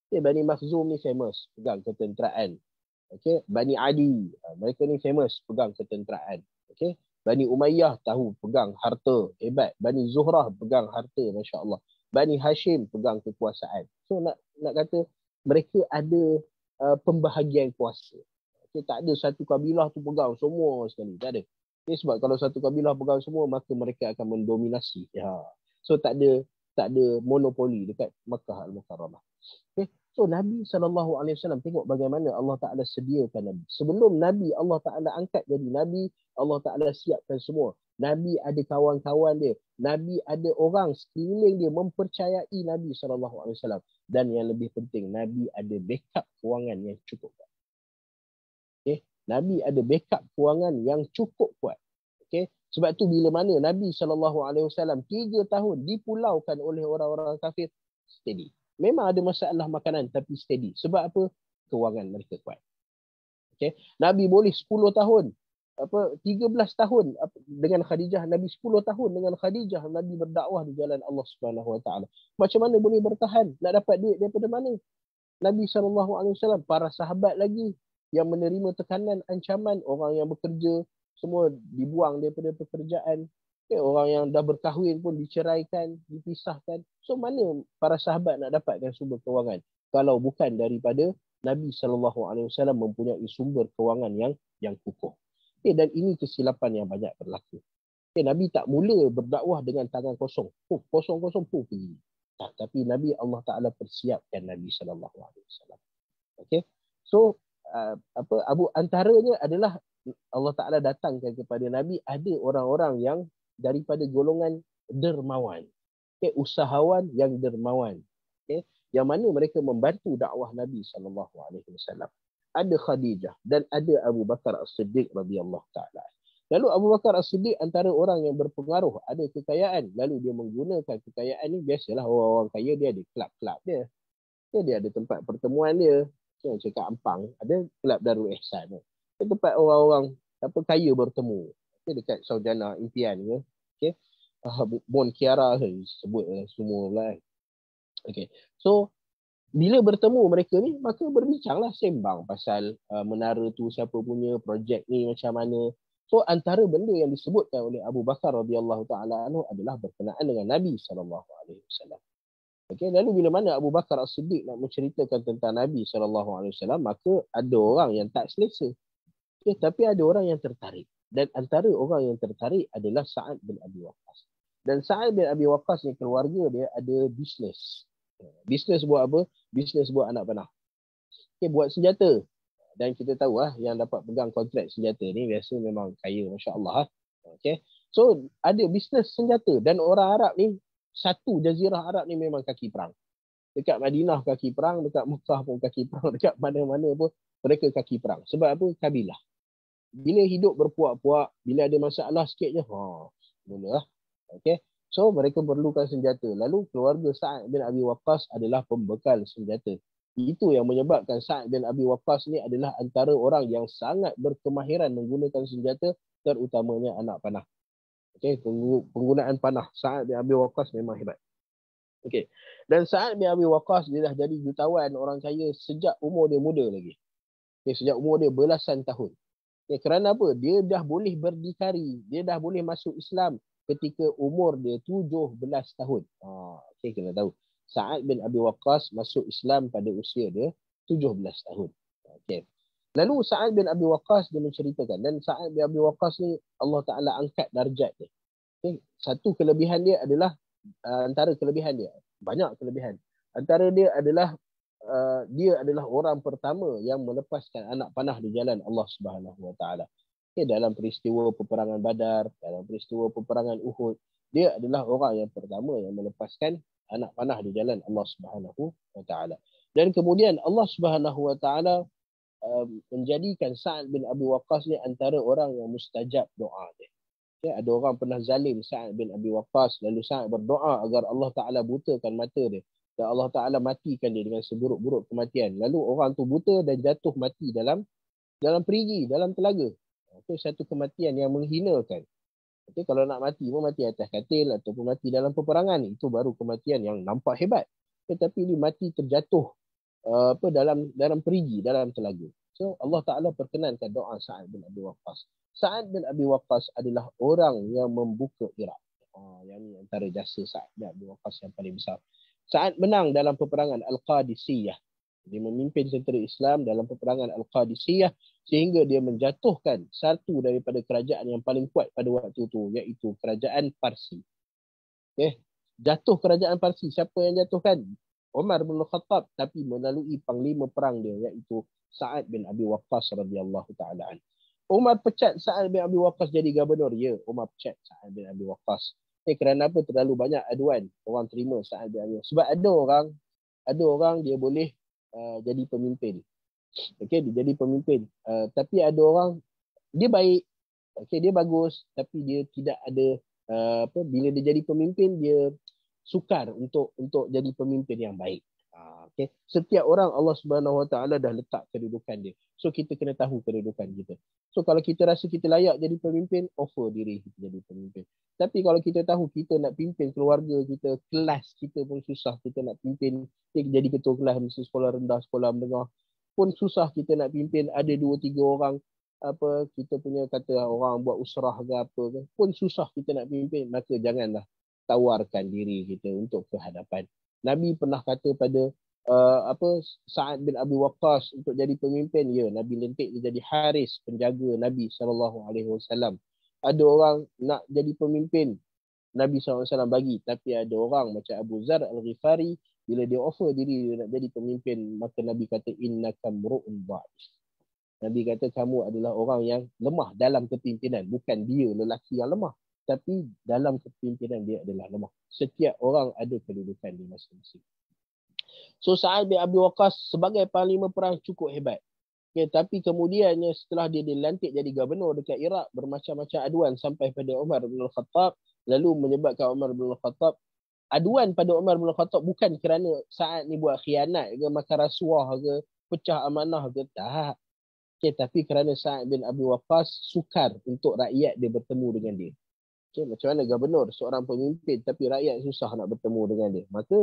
Okay. Bani Makhzum ni famous pegang ketenteraan. Okay. Bani Adi. Uh, mereka ni famous pegang ketenteraan. Okay. Bani Umayyah tahu pegang harta hebat. Bani Zuhrah pegang harta Masya Allah. Bani Hashim pegang kekuasaan. So nak nak kata mereka ada uh, pembahagian kuasa. Okay, tak ada satu kabilah tu pegang semua sekali. Tak ada. Okay, sebab kalau satu kabilah pegang semua, maka mereka akan mendominasi. Ya. So tak ada tak ada monopoli dekat Makkah Al-Mukarramah. Okay. So Nabi SAW tengok bagaimana Allah Ta'ala sediakan Nabi. Sebelum Nabi Allah Ta'ala angkat jadi Nabi, Allah Ta'ala siapkan semua. Nabi ada kawan-kawan dia. Nabi ada orang sekeliling dia mempercayai Nabi SAW. Dan yang lebih penting, Nabi ada backup kewangan yang cukup kuat. Okay? Nabi ada backup kewangan yang cukup kuat. Okay? Sebab tu bila mana Nabi SAW tiga tahun dipulaukan oleh orang-orang kafir, steady. Memang ada masalah makanan tapi steady. Sebab apa? Kewangan mereka kuat. Okay? Nabi boleh 10 tahun apa 13 tahun dengan Khadijah Nabi 10 tahun dengan Khadijah Nabi berdakwah di jalan Allah Subhanahu Wa Taala. Macam mana boleh bertahan? Nak dapat duit daripada mana? Nabi sallallahu alaihi wasallam para sahabat lagi yang menerima tekanan, ancaman orang yang bekerja semua dibuang daripada pekerjaan. Okay, orang yang dah berkahwin pun diceraikan, dipisahkan. So mana para sahabat nak dapatkan sumber kewangan kalau bukan daripada Nabi sallallahu alaihi wasallam mempunyai sumber kewangan yang yang kukuh. Okay, dan ini kesilapan yang banyak berlaku. Okay, Nabi tak mula berdakwah dengan tangan kosong. Oh, kosong-kosong pun pergi. Tak, tapi Nabi Allah Taala persiapkan Nabi sallallahu alaihi wasallam. Okey. So uh, apa abu antaranya adalah Allah Taala datangkan kepada Nabi ada orang-orang yang daripada golongan dermawan. Okey, usahawan yang dermawan. Okey, yang mana mereka membantu dakwah Nabi sallallahu alaihi wasallam ada Khadijah dan ada Abu Bakar As-Siddiq radhiyallahu taala. Lalu Abu Bakar As-Siddiq antara orang yang berpengaruh, ada kekayaan, lalu dia menggunakan kekayaan ni biasalah orang-orang kaya dia ada kelab-kelab dia. Dia, dia ada tempat pertemuan dia. Macam cakap Ampang, ada kelab Darul Ihsan. Dia tempat orang-orang apa kaya bertemu. Dia dekat Saujana Impian ke. Okay. Uh, bon Kiara sebut semua lah. Okay. So bila bertemu mereka ni maka berbincanglah sembang pasal uh, menara tu siapa punya projek ni macam mana. So antara benda yang disebutkan oleh Abu Bakar radhiyallahu taala anhu adalah berkenaan dengan Nabi sallallahu alaihi wasallam. Okey lalu bila mana Abu Bakar As-Siddiq nak menceritakan tentang Nabi sallallahu alaihi wasallam maka ada orang yang tak selesa. Okey tapi ada orang yang tertarik. Dan antara orang yang tertarik adalah Sa'ad bin Abi Waqqas. Dan Sa'ad bin Abi Waqqas ni keluarga dia ada bisnes. Bisnes buat apa? Bisnes buat anak panah. Okay, buat senjata. Dan kita tahu lah yang dapat pegang kontrak senjata ni biasa memang kaya Masya Allah. Ah. Okay. So ada bisnes senjata dan orang Arab ni satu jazirah Arab ni memang kaki perang. Dekat Madinah kaki perang, dekat Mekah pun kaki perang, dekat mana-mana pun mereka kaki perang. Sebab apa? Kabilah. Bila hidup berpuak-puak, bila ada masalah sikit je, ha, mula lah. Okay. So mereka perlukan senjata. Lalu keluarga Sa'ad bin Abi Waqqas adalah pembekal senjata. Itu yang menyebabkan Sa'ad bin Abi Waqqas ni adalah antara orang yang sangat berkemahiran menggunakan senjata terutamanya anak panah. Okay, penggunaan panah Sa'ad bin Abi Waqqas memang hebat. Okay. Dan Sa'ad bin Abi Waqqas dia dah jadi jutawan orang kaya sejak umur dia muda lagi. Okay, sejak umur dia belasan tahun. Okay, kerana apa? Dia dah boleh berdikari. Dia dah boleh masuk Islam ketika umur dia 17 tahun. Ha, okay, kena tahu. Sa'ad bin Abi Waqqas masuk Islam pada usia dia 17 tahun. Okay. Lalu Sa'ad bin Abi Waqqas dia menceritakan. Dan Sa'ad bin Abi Waqqas ni Allah Ta'ala angkat darjat dia. Okay. Satu kelebihan dia adalah uh, antara kelebihan dia. Banyak kelebihan. Antara dia adalah uh, dia adalah orang pertama yang melepaskan anak panah di jalan Allah Subhanahu Wa Ta'ala okay, dalam peristiwa peperangan Badar, dalam peristiwa peperangan Uhud, dia adalah orang yang pertama yang melepaskan anak panah di jalan Allah Subhanahu wa taala. Dan kemudian Allah Subhanahu wa taala um, menjadikan Sa'ad bin Abi Waqqas ni antara orang yang mustajab doa dia. Okay, ada orang pernah zalim Sa'ad bin Abi Waqqas lalu Sa'ad berdoa agar Allah Taala butakan mata dia dan Allah Taala matikan dia dengan seburuk-buruk kematian. Lalu orang tu buta dan jatuh mati dalam dalam perigi, dalam telaga itu satu kematian yang menghinakan. Tapi kalau nak mati pun mati atas katil ataupun mati dalam peperangan itu baru kematian yang nampak hebat. Tetapi ini mati terjatuh uh, apa dalam dalam perigi dalam telaga. So Allah Taala perkenankan doa Sa'ad bin Abi Waqqas. Sa'ad bin Abi Waqqas adalah orang yang membuka Iraq. Oh, yang ini antara jasa Sa'ad bin Abi Waqqas yang paling besar. Sa'ad menang dalam peperangan Al-Qadisiyah. Dia memimpin tentera Islam dalam peperangan Al-Qadisiyah sehingga dia menjatuhkan satu daripada kerajaan yang paling kuat pada waktu itu iaitu kerajaan Parsi. Okay. Jatuh kerajaan Parsi. Siapa yang jatuhkan? Umar bin Khattab tapi melalui panglima perang dia iaitu Sa'ad bin Abi Waqqas radhiyallahu taala Umar pecat Sa'ad bin Abi Waqqas jadi gubernur. Ya, Umar pecat Sa'ad bin Abi Waqqas. Eh, kerana apa? Terlalu banyak aduan orang terima Sa'ad bin Abi Waqqas. Sebab ada orang, ada orang dia boleh uh, jadi pemimpin. Okey, dia jadi pemimpin. Uh, tapi ada orang dia baik. Okey, dia bagus tapi dia tidak ada uh, apa bila dia jadi pemimpin dia sukar untuk untuk jadi pemimpin yang baik. Uh, okey, setiap orang Allah Subhanahu Wa Taala dah letak kedudukan dia. So kita kena tahu kedudukan kita. So kalau kita rasa kita layak jadi pemimpin, offer diri kita jadi pemimpin. Tapi kalau kita tahu kita nak pimpin keluarga kita, kelas kita pun susah kita nak pimpin, kita jadi ketua kelas mesti sekolah rendah, sekolah menengah, pun susah kita nak pimpin ada dua tiga orang apa kita punya kata orang buat usrah ke apa ke pun susah kita nak pimpin. Maka janganlah tawarkan diri kita untuk ke hadapan. Nabi pernah kata pada uh, apa Sa'ad bin Abi Waqqas untuk jadi pemimpin. Ya Nabi lentik dia jadi haris penjaga Nabi sallallahu alaihi wasallam. Ada orang nak jadi pemimpin Nabi SAW bagi. Tapi ada orang macam Abu Zar Al-Ghifari bila dia offer diri dia nak jadi pemimpin maka nabi kata innaka mru'un dha'if nabi kata kamu adalah orang yang lemah dalam kepimpinan. Bukan dia lelaki yang lemah tapi dalam kepimpinan dia adalah lemah. Setiap orang ada kedudukan di masing-masing. So Sa'ad bin Abi Waqqas sebagai panglima perang cukup hebat. Okay, tapi kemudiannya setelah dia dilantik jadi gubernur dekat Iraq bermacam-macam aduan sampai pada Umar bin Al-Khattab lalu menyebabkan Umar bin Al-Khattab aduan pada Umar bin Khattab bukan kerana saat ni buat khianat ke makan rasuah ke pecah amanah ke tak. Okay, tapi kerana Sa'ad bin Abi Waqqas sukar untuk rakyat dia bertemu dengan dia. Okay, macam mana gubernur? Seorang pemimpin tapi rakyat susah nak bertemu dengan dia. Maka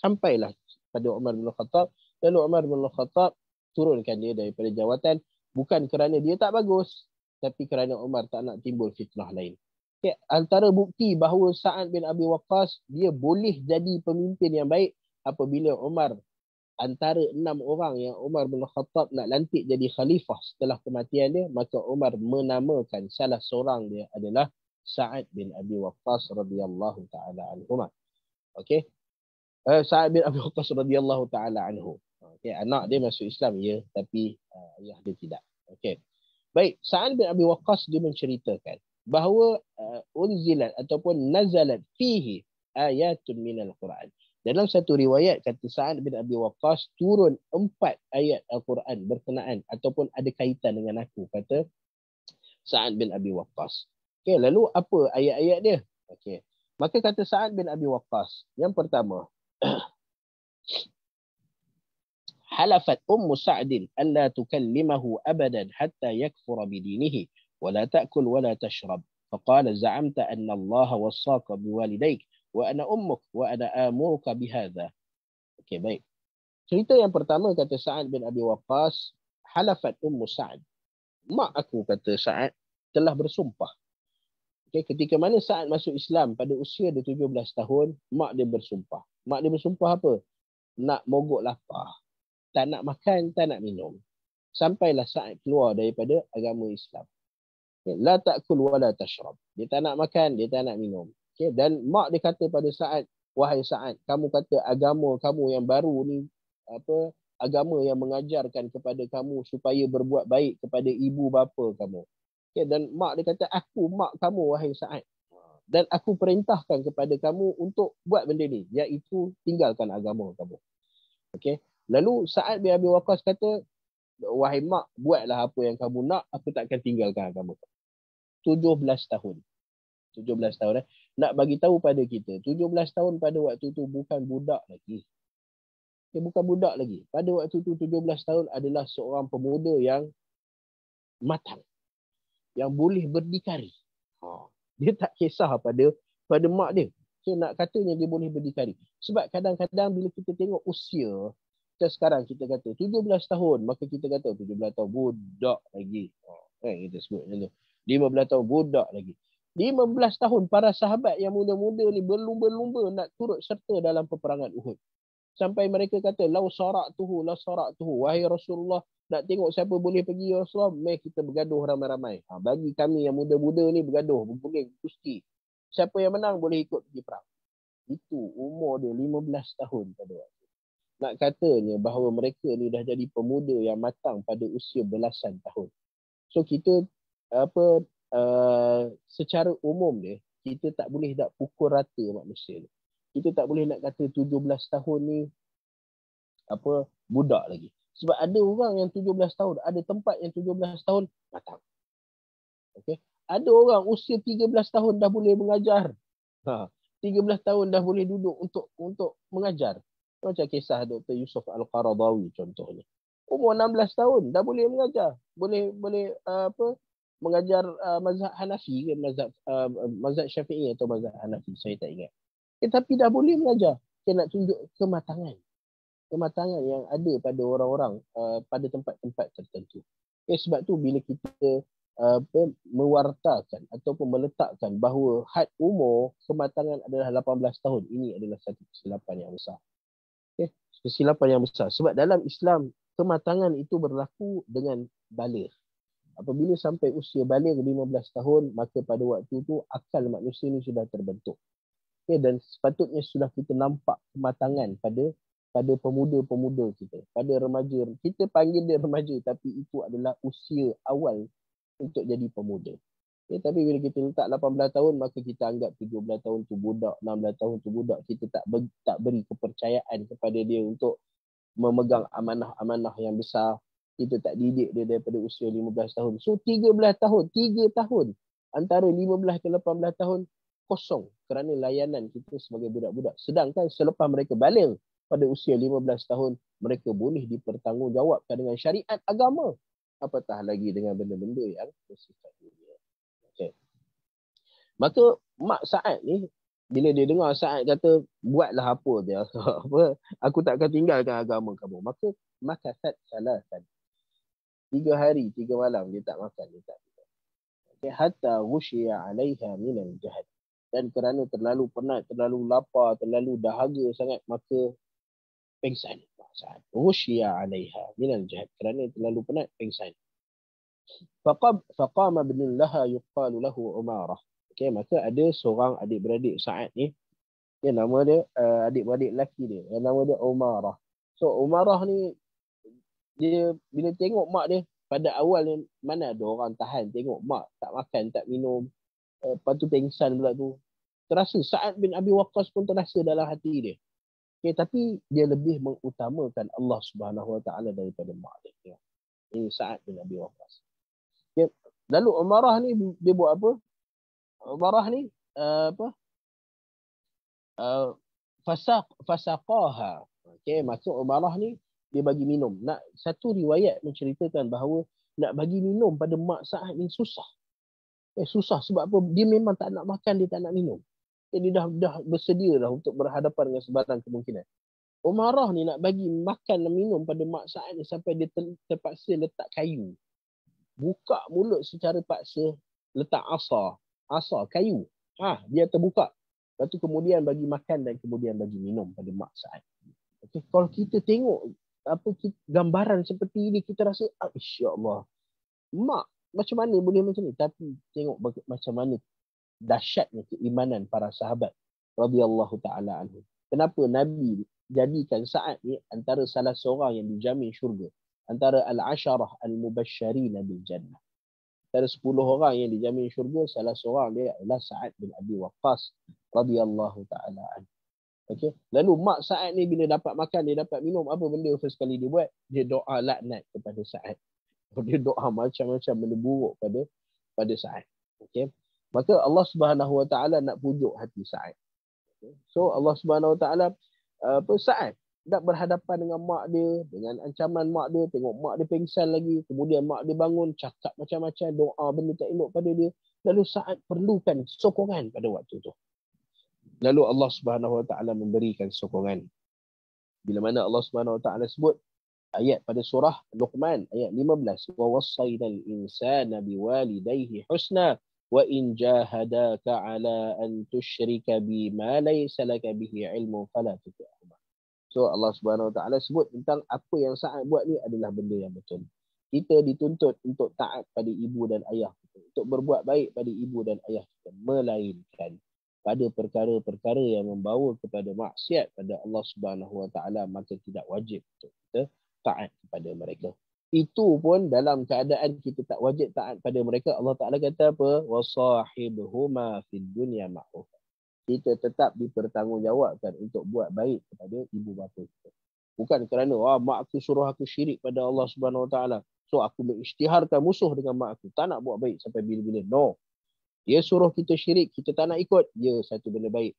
sampailah pada Umar bin Khattab. Lalu Umar bin Khattab turunkan dia daripada jawatan. Bukan kerana dia tak bagus tapi kerana Umar tak nak timbul fitnah lain Okay, antara bukti bahawa Sa'ad bin Abi Waqqas dia boleh jadi pemimpin yang baik apabila Umar antara enam orang yang Umar bin Khattab nak lantik jadi khalifah setelah kematian dia maka Umar menamakan salah seorang dia adalah Sa'ad bin Abi Waqqas radhiyallahu taala anhuma. Okey. Uh, Sa'ad bin Abi Waqqas radhiyallahu taala anhu. Okey, anak dia masuk Islam ya, tapi uh, ayah dia tidak. Okey. Baik, Sa'ad bin Abi Waqqas dia menceritakan bahawa uh, unzilat ataupun nazalat fihi ayatun minal Quran. Dalam satu riwayat kata Sa'ad bin Abi Waqqas turun empat ayat Al-Quran berkenaan ataupun ada kaitan dengan aku kata Sa'ad bin Abi Waqqas. Okay, lalu apa ayat-ayat dia? Okay. Maka kata Sa'ad bin Abi Waqqas, yang pertama, Halafat Ummu Sa'din an la tukallimahu abadan hatta yakfura bidinihi wa la ta'kul wa la tashrab. فقال زعمت أن الله وصاك بوالديك وأنا أمك وأنا آمرك بهذا. Okay, baik. Cerita yang pertama kata Sa'ad bin Abi Waqqas, halafat Ummu Sa'ad. Mak aku kata Sa'ad telah bersumpah Okay, ketika mana saat masuk Islam pada usia dia 17 tahun, mak dia bersumpah. Mak dia bersumpah apa? Nak mogok lapar. Tak nak makan, tak nak minum. Sampailah saat keluar daripada agama Islam. La ta'kul wa la tashrab. Dia tak nak makan, dia tak nak minum. Okay, dan mak dia kata pada saat, wahai saat, kamu kata agama kamu yang baru ni, apa agama yang mengajarkan kepada kamu supaya berbuat baik kepada ibu bapa kamu. Okay, dan mak dia kata, aku mak kamu wahai Sa'ad. Dan aku perintahkan kepada kamu untuk buat benda ni. Iaitu tinggalkan agama kamu. Okay. Lalu Sa'ad bin Abi Waqas kata, wahai mak, buatlah apa yang kamu nak, aku takkan tinggalkan agama kamu. 17 tahun. 17 tahun. Eh. Nak bagi tahu pada kita, 17 tahun pada waktu tu bukan budak lagi. Dia bukan budak lagi. Pada waktu tu 17 tahun adalah seorang pemuda yang matang yang boleh berdikari. Ha. Dia tak kisah pada pada mak dia. So nak katanya dia boleh berdikari. Sebab kadang-kadang bila kita tengok usia, kita sekarang kita kata 17 tahun, maka kita kata 17 tahun budak lagi. Eh, kita sebut macam tu. 15 tahun budak lagi. 15 tahun para sahabat yang muda-muda ni berlumba-lumba nak turut serta dalam peperangan Uhud. Sampai mereka kata, Lau sarak tuhu, lau sarak tuhu. Wahai Rasulullah, nak tengok siapa boleh pergi ya Rasulullah, mai kita bergaduh ramai-ramai. Ha, bagi kami yang muda-muda ni bergaduh, berguling, kusti. Siapa yang menang boleh ikut pergi perang. Itu umur dia 15 tahun pada waktu. Nak katanya bahawa mereka ni dah jadi pemuda yang matang pada usia belasan tahun. So kita apa uh, secara umum dia, kita tak boleh nak pukul rata manusia ni. Kita tak boleh nak kata 17 tahun ni apa budak lagi. Sebab ada orang yang 17 tahun, ada tempat yang 17 tahun matang. Okay. Ada orang usia 13 tahun dah boleh mengajar. Ha. 13 tahun dah boleh duduk untuk untuk mengajar. Macam kisah Dr. Yusuf Al-Qaradawi contohnya. Umur 16 tahun dah boleh mengajar. Boleh boleh uh, apa mengajar uh, mazhab Hanafi ke mazhab uh, mazhab Syafi'i atau mazhab Hanafi saya tak ingat. Eh, tapi dah boleh mengajar. Kita nak tunjuk kematangan kematangan yang ada pada orang-orang uh, pada tempat-tempat tertentu. Eh, sebab tu bila kita uh, mewartakan ataupun meletakkan bahawa had umur kematangan adalah 18 tahun, ini adalah satu kesilapan yang besar. Okay. Kesilapan yang besar. Sebab dalam Islam, kematangan itu berlaku dengan balir. Apabila sampai usia balir 15 tahun, maka pada waktu itu akal manusia ini sudah terbentuk. Okay. Dan sepatutnya sudah kita nampak kematangan pada pada pemuda-pemuda kita, pada remaja. Kita panggil dia remaja tapi itu adalah usia awal untuk jadi pemuda. Ya, tapi bila kita letak 18 tahun, maka kita anggap 17 tahun tu budak, 16 tahun tu budak. Kita tak beri, tak beri kepercayaan kepada dia untuk memegang amanah-amanah yang besar. Kita tak didik dia daripada usia 15 tahun. So 13 tahun, 3 tahun antara 15 ke 18 tahun kosong kerana layanan kita sebagai budak-budak. Sedangkan selepas mereka balik, pada usia 15 tahun mereka boleh dipertanggungjawabkan dengan syariat agama. Apatah lagi dengan benda-benda yang bersifat dunia. Okey. Maka mak Saad ni bila dia dengar Saad kata buatlah apa dia? Apa? Aku tak akan tinggalkan agama kamu. Maka maka Saad salatan tiga hari tiga malam dia tak makan dia tak okay. hatta ghushiya alaiha min al-jahd dan kerana terlalu penat, terlalu lapar, terlalu dahaga sangat, maka pengsan. Saat Rushya alaiha min al-jahd. Kerana terlalu penat, pengsan. Faqam, faqama bin laha yuqalu lahu umarah. Okay, maka ada seorang adik-beradik Sa'ad ni. Ya, nama dia uh, adik-beradik lelaki dia. Yang nama dia Umarah. So Umarah ni dia bila tengok mak dia pada awal ni mana ada orang tahan tengok mak tak makan tak minum uh, lepas tu pengsan pula tu. Terasa Sa'ad bin Abi Waqqas pun terasa dalam hati dia. Okay, tapi dia lebih mengutamakan Allah Subhanahu Wa Taala daripada mak dia. Ya. ini Sa'ad bin Abi Waqqas. Okay. lalu Umarah ni dia buat apa? Umarah ni uh, apa? Uh, fasaq fasaqaha. Okey maksud Umarah ni dia bagi minum. Nak satu riwayat menceritakan bahawa nak bagi minum pada mak Sa'ad ni susah. Eh, susah sebab apa? Dia memang tak nak makan, dia tak nak minum. Dia dah, dah bersedia dah untuk berhadapan dengan sebarang kemungkinan. Umarah ni nak bagi makan dan minum pada mak Sa'ad ni sampai dia ter, terpaksa letak kayu. Buka mulut secara paksa, letak asar. Asar, kayu. Ah, ha, dia terbuka. Lepas tu kemudian bagi makan dan kemudian bagi minum pada mak Sa'ad. Okay, kalau kita tengok apa gambaran seperti ini kita rasa ah, insya-Allah. Mak macam mana boleh macam ni tapi tengok baga- macam mana dahsyatnya keimanan para sahabat radhiyallahu taala anhu. Kenapa Nabi jadikan saat ni antara salah seorang yang dijamin syurga antara al-asharah al-mubasysyirin bil jannah. Antara 10 orang yang dijamin syurga salah seorang dia adalah Sa'ad bin Abi Waqqas radhiyallahu taala anhu. Okay. Lalu mak Sa'ad ni bila dapat makan, dia dapat minum, apa benda first kali dia buat? Dia doa laknat kepada Sa'ad. Dia doa macam-macam benda buruk pada pada Sa'ad. Okay. Maka Allah Subhanahu Wa Taala nak pujuk hati Sa'ad. Okay. So Allah Subhanahu Wa Taala apa Sa'ad nak berhadapan dengan mak dia, dengan ancaman mak dia, tengok mak dia pengsan lagi, kemudian mak dia bangun, cakap macam-macam, doa benda tak elok pada dia. Lalu Sa'ad perlukan sokongan pada waktu tu. Lalu Allah Subhanahu Wa Taala memberikan sokongan. Bila mana Allah Subhanahu Wa Taala sebut ayat pada surah Luqman ayat 15 wa wasainal insana biwalidayhi husna wa in jahadaka ala an tusyrika bima laysa laka bihi ilmu fala tuti'huma. So Allah Subhanahu Wa Taala sebut tentang apa yang saat buat ni adalah benda yang betul. Kita dituntut untuk taat pada ibu dan ayah kita, untuk berbuat baik pada ibu dan ayah kita, melainkan pada perkara-perkara yang membawa kepada maksiat pada Allah Subhanahu Wa Taala maka tidak wajib untuk kita taat kepada mereka. Itu pun dalam keadaan kita tak wajib taat pada mereka Allah Taala kata apa? Wasahibhuma fid dunya ma'ruf. Kita tetap dipertanggungjawabkan untuk buat baik kepada ibu bapa kita. Bukan kerana wah mak aku suruh aku syirik pada Allah Subhanahu Wa Taala. So aku mengisytiharkan musuh dengan mak aku. Tak nak buat baik sampai bila-bila. No. Dia suruh kita syirik, kita tak nak ikut. Ya, satu benda baik.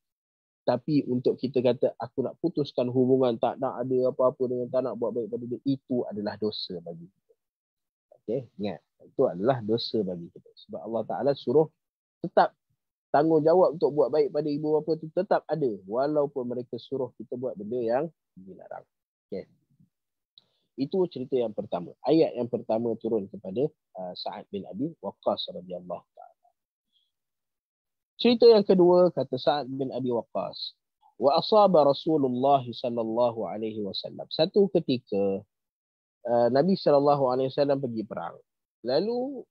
Tapi untuk kita kata, aku nak putuskan hubungan, tak nak ada apa-apa dengan tak nak buat baik pada dia, itu adalah dosa bagi kita. Okay, ingat. Itu adalah dosa bagi kita. Sebab Allah Ta'ala suruh tetap tanggungjawab untuk buat baik pada ibu bapa itu tetap ada. Walaupun mereka suruh kita buat benda yang dilarang. Okay. Itu cerita yang pertama. Ayat yang pertama turun kepada uh, Sa'ad bin Abi Waqqas radhiyallahu Cerita yang kedua kata Sa'ad bin Abi Waqqas. Wa asaba Rasulullah sallallahu alaihi wasallam. Satu ketika uh, Nabi sallallahu alaihi wasallam pergi perang. Lalu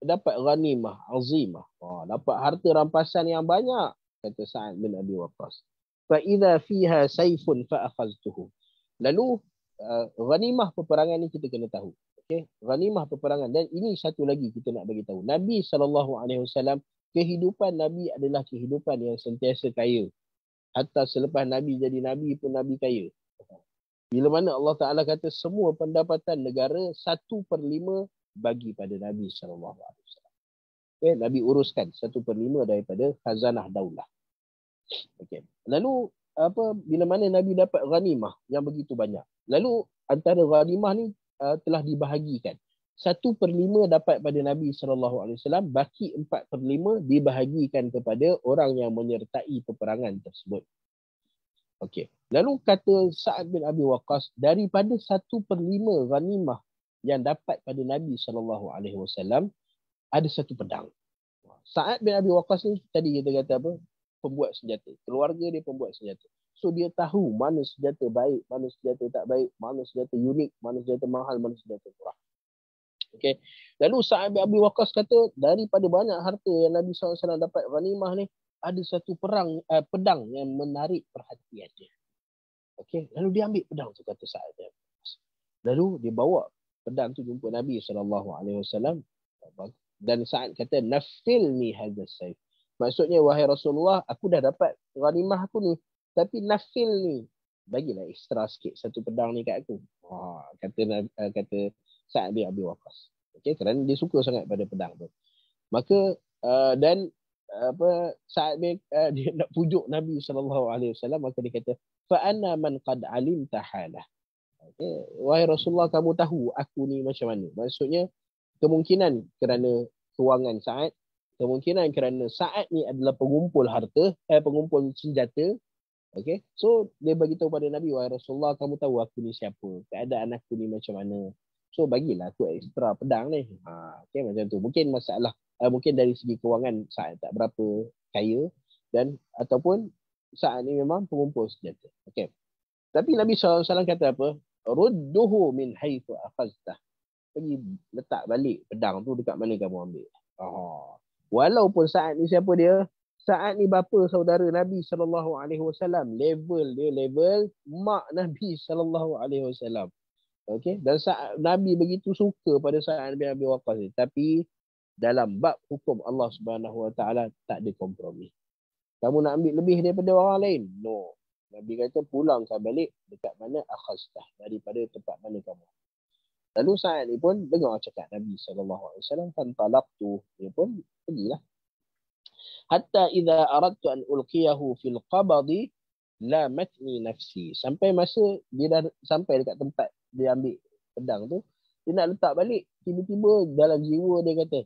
dapat ghanimah azimah. Oh, dapat harta rampasan yang banyak kata Sa'ad bin Abi Waqqas. Fa idza fiha sayfun fa akhadtuhu. Lalu uh, ghanimah peperangan ni kita kena tahu. Okey, ghanimah peperangan dan ini satu lagi kita nak bagi tahu. Nabi sallallahu alaihi wasallam kehidupan Nabi adalah kehidupan yang sentiasa kaya. Hatta selepas Nabi jadi Nabi pun Nabi kaya. Bila mana Allah Ta'ala kata semua pendapatan negara satu per lima bagi pada Nabi SAW. Okay, Nabi uruskan satu per lima daripada khazanah daulah. Okay. Lalu apa bila mana Nabi dapat ghanimah yang begitu banyak. Lalu antara ghanimah ni uh, telah dibahagikan satu per lima dapat pada Nabi SAW, baki empat per lima dibahagikan kepada orang yang menyertai peperangan tersebut. Okey. Lalu kata Sa'ad bin Abi Waqqas, daripada satu per lima ghanimah yang dapat pada Nabi SAW, ada satu pedang. Sa'ad bin Abi Waqqas ni tadi kita kata apa? Pembuat senjata. Keluarga dia pembuat senjata. So dia tahu mana senjata baik, mana senjata tak baik, mana senjata unik, mana senjata mahal, mana senjata murah. Okay. Lalu Sa'ad bin Abi Waqqas kata daripada banyak harta yang Nabi SAW dapat ghanimah ni ada satu perang uh, pedang yang menarik perhatian dia. Okay. Lalu dia ambil pedang tu kata Sa'ad bin Abi Waqqas. Lalu dia bawa pedang tu jumpa Nabi SAW dan Sa'ad kata nafil ni hadha sayf. Maksudnya wahai Rasulullah aku dah dapat ghanimah aku ni tapi nafil ni bagilah ekstra sikit satu pedang ni kat aku. Ha, kata uh, kata Sa'ad bin Abi Waqqas. Okey, kerana dia suka sangat pada pedang tu. Maka uh, dan uh, apa Sa'ad bin uh, dia nak pujuk Nabi sallallahu alaihi wasallam maka dia kata fa anna man qad alim tahalah. Okey, wahai Rasulullah kamu tahu aku ni macam mana? Maksudnya kemungkinan kerana kewangan Sa'ad kemungkinan kerana Sa'ad ni adalah pengumpul harta, eh pengumpul senjata, Okay. So dia bagi tahu pada Nabi wahai Rasulullah kamu tahu aku ni siapa, keadaan aku ni macam mana. So bagilah aku ekstra pedang ni. Ha, okay, macam tu. Mungkin masalah, uh, mungkin dari segi kewangan saat tak berapa kaya dan ataupun saat ni memang pengumpul senjata. Okay. Tapi Nabi SAW kata apa? Rudduhu min haythu akhaztah. Pergi letak balik pedang tu dekat mana kamu ambil. Oh. Walaupun saat ni siapa dia? Saat ni bapa saudara Nabi wasallam level dia level mak Nabi wasallam. Okey, dan saat Nabi begitu suka pada saat Nabi Abi Waqqas ni, tapi dalam bab hukum Allah Subhanahu Wa Taala tak ada kompromi. Kamu nak ambil lebih daripada orang lain? No. Nabi kata pulangkan balik dekat mana akhastah daripada tempat mana kamu. Lalu saat ni pun dengar cakap Nabi sallallahu alaihi wasallam kan tu dia pun pergilah. Hatta idza aradtu an ulqiyahu fil qabdi la matni nafsi. Sampai masa dia dah sampai dekat tempat dia ambil pedang tu dia nak letak balik tiba-tiba dalam jiwa dia kata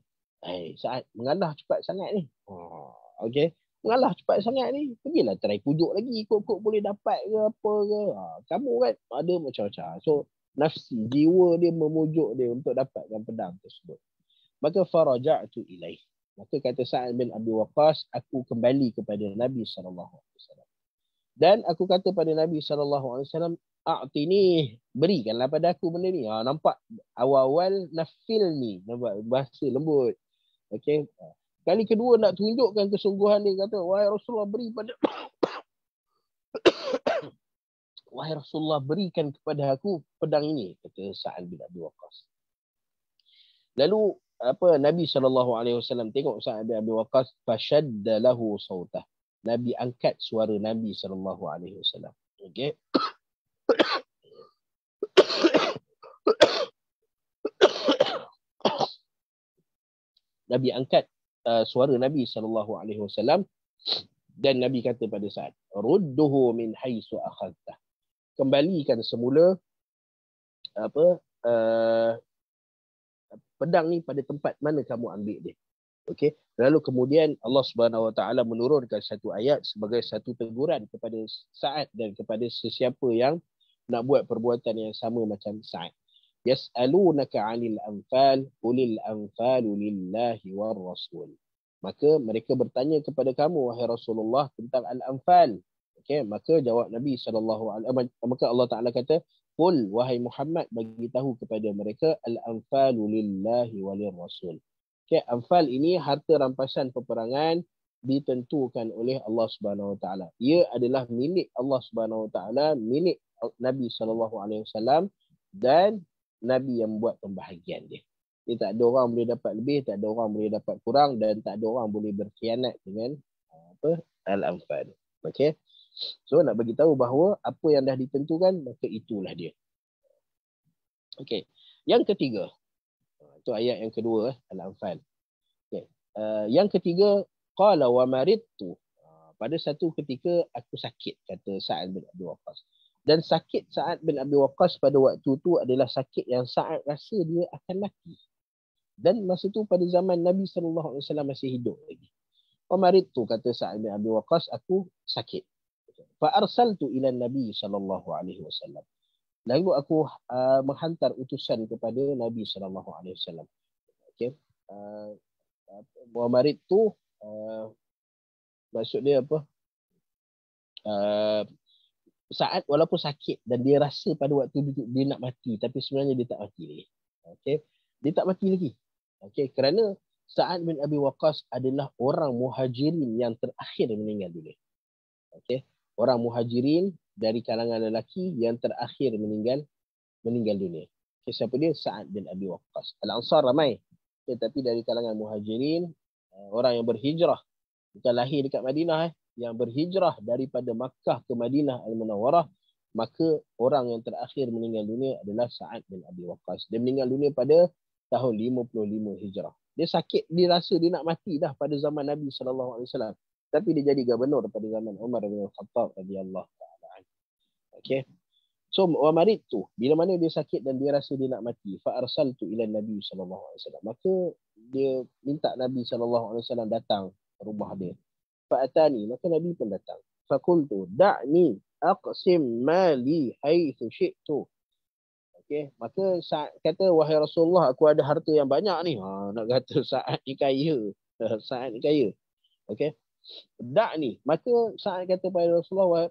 eh saat mengalah cepat sangat ni. Oh, okey mengalah cepat sangat ni pergilah try pujuk lagi ikut-ikut boleh dapat ke apa ke. Ha, kamu kan ada macam-macam. So nafsi jiwa dia memujuk dia untuk dapatkan pedang tersebut. Maka faraja'tu ilaih. Maka kata Sa'ad bin Abi Waqqas aku kembali kepada Nabi sallallahu alaihi wasallam dan aku kata pada Nabi wasallam a'tini berikanlah pada aku benda ni. Ha, nampak awal-awal nafil ni. Nampak? Bahasa lembut. Okey? Kali kedua nak tunjukkan kesungguhan dia kata wahai Rasulullah beri pada wahai Rasulullah berikan kepada aku pedang ini kata Sa'ad bin Abi Waqqas. Lalu apa Nabi wasallam tengok Sa'ad bin Abi Waqqas fashadda lahu sautah Nabi angkat suara Nabi sallallahu alaihi wasallam okey Nabi angkat uh, suara Nabi sallallahu alaihi wasallam dan Nabi kata pada saat rudduhu min haitsu akhadta. Kembalikan semula apa uh, pedang ni pada tempat mana kamu ambil dia. Okey. Lalu kemudian Allah Subhanahu Wa Taala menurunkan satu ayat sebagai satu teguran kepada Sa'ad dan kepada sesiapa yang nak buat perbuatan yang sama macam Sa'ad. Yas'alunaka 'anil anfal, qulil anfalu lillahi war rasul. Maka mereka bertanya kepada kamu wahai Rasulullah tentang al-anfal. Okey, maka jawab Nabi sallallahu alaihi maka Allah Taala kata, "Qul wahai Muhammad bagi tahu kepada mereka al-anfalu lillahi walir rasul." Okey, anfal ini harta rampasan peperangan ditentukan oleh Allah Subhanahu Wa Taala. Ia adalah milik Allah Subhanahu Wa Taala, milik Nabi sallallahu alaihi wasallam dan Nabi yang buat pembahagian dia. Dia tak ada orang boleh dapat lebih, tak ada orang boleh dapat kurang dan tak ada orang boleh berkhianat dengan apa al-anfal. Okey. So nak bagi tahu bahawa apa yang dah ditentukan maka itulah dia. Okey. Yang ketiga. Itu ayat yang kedua eh, al-anfal. Okey. Uh, yang ketiga qala wa maridtu. Uh, pada satu ketika aku sakit kata Sa'ad bin Abi Waqqas dan sakit Sa'ad bin Abi Waqqas pada waktu itu adalah sakit yang Sa'ad rasa dia akan mati. Dan masa itu pada zaman Nabi sallallahu alaihi wasallam masih hidup lagi. Umarit tu kata Sa'ad bin Abi Waqqas aku sakit. Fa arsaltu ila Nabi sallallahu alaihi wasallam. Lalu aku uh, menghantar utusan kepada Nabi sallallahu alaihi wasallam. Okey. Uh, Umarit tu uh, maksud dia apa? Uh, saat walaupun sakit dan dia rasa pada waktu dia, dia nak mati tapi sebenarnya dia tak mati lagi. Okey. dia tak mati lagi. Okey, kerana Sa'ad bin Abi Waqqas adalah orang muhajirin yang terakhir meninggal dunia. Okey, orang muhajirin dari kalangan lelaki yang terakhir meninggal meninggal dunia. Okay, siapa dia? Sa'ad bin Abi Waqqas. Al-Ansar ramai. Okay, tapi dari kalangan muhajirin, eh, orang yang berhijrah. Bukan lahir dekat Madinah. Eh, yang berhijrah daripada Makkah ke Madinah Al-Munawwarah. Maka orang yang terakhir meninggal dunia adalah Sa'ad bin Abi Waqqas. Dia meninggal dunia pada tahun 55 Hijrah. Dia sakit, dia rasa dia nak mati dah pada zaman Nabi SAW. Tapi dia jadi gubernur pada zaman Umar bin Khattab radhiyallahu Okey. So wa marid tu bila mana dia sakit dan dia rasa dia nak mati fa arsaltu ila nabi sallallahu alaihi wasallam. Maka dia minta nabi sallallahu alaihi wasallam datang rumah dia. Fa atani maka nabi pun datang. Fa qultu da'ni aqsim mali haitsu syi'tu. Okey maka saat kata wahai rasulullah aku ada harta yang banyak ni. Ha nak kata saat ni kaya. Saat ni kaya. Okey da'ni. Maka saat kata pada rasulullah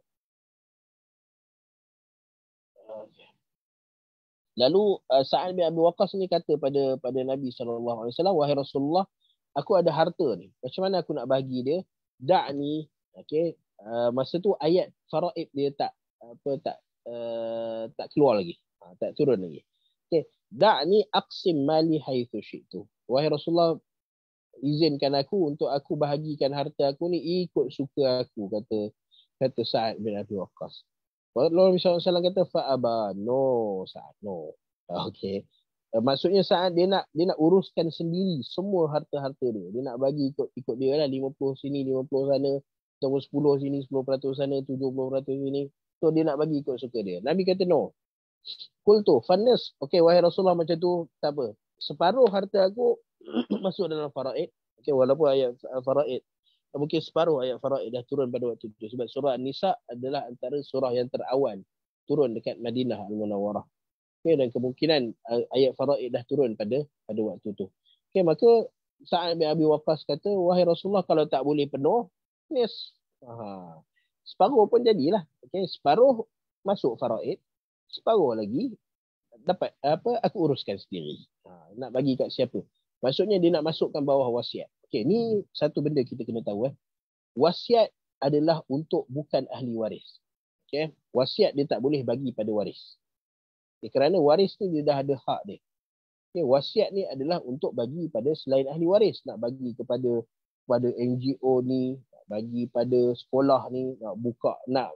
Lalu uh, Sa'ad bin Abi Waqqas ni kata pada pada Nabi wasallam wahai Rasulullah aku ada harta ni. Macam mana aku nak bagi dia? Da'ni okey uh, masa tu ayat faraid dia tak apa tak uh, tak keluar lagi. Ha, tak turun lagi. Okey da'ni aqsim mali haitsu syi'tu. Wahai Rasulullah izinkan aku untuk aku bahagikan harta aku ni ikut suka aku kata kata Sa'ad bin Abi Waqqas. Lalu misalnya SAW kata fa'aba. No, Sa'ad. No. Okay. Uh, maksudnya Sa'ad dia nak dia nak uruskan sendiri semua harta-harta dia. Dia nak bagi ikut ikut dia lah. 50 sini, 50 sana. Atau 10 sini, 10% sana, 70% sini. So dia nak bagi ikut suka dia. Nabi kata no. Kul tu. Fanas. Okay, wahai Rasulullah macam tu. Tak apa. Separuh harta aku masuk dalam faraid. Okay, walaupun ayat faraid mungkin separuh ayat faraid dah turun pada waktu itu sebab surah An-Nisa adalah antara surah yang terawal turun dekat Madinah Al-Munawwarah. Okay, dan kemungkinan uh, ayat faraid dah turun pada pada waktu itu. Okay, maka Sa'ad bin Abi Waqqas kata, wahai Rasulullah kalau tak boleh penuh, yes. Ha. Separuh pun jadilah. Okay, separuh masuk faraid, separuh lagi dapat apa aku uruskan sendiri. Ha. nak bagi kat siapa? Maksudnya dia nak masukkan bawah wasiat. Okey, ni satu benda kita kena tahu eh. Wasiat adalah untuk bukan ahli waris. Okey, wasiat dia tak boleh bagi pada waris. Okay, kerana waris ni dia dah ada hak dia. Okey, wasiat ni adalah untuk bagi pada selain ahli waris, nak bagi kepada kepada NGO ni, nak bagi pada sekolah ni, nak buka, nak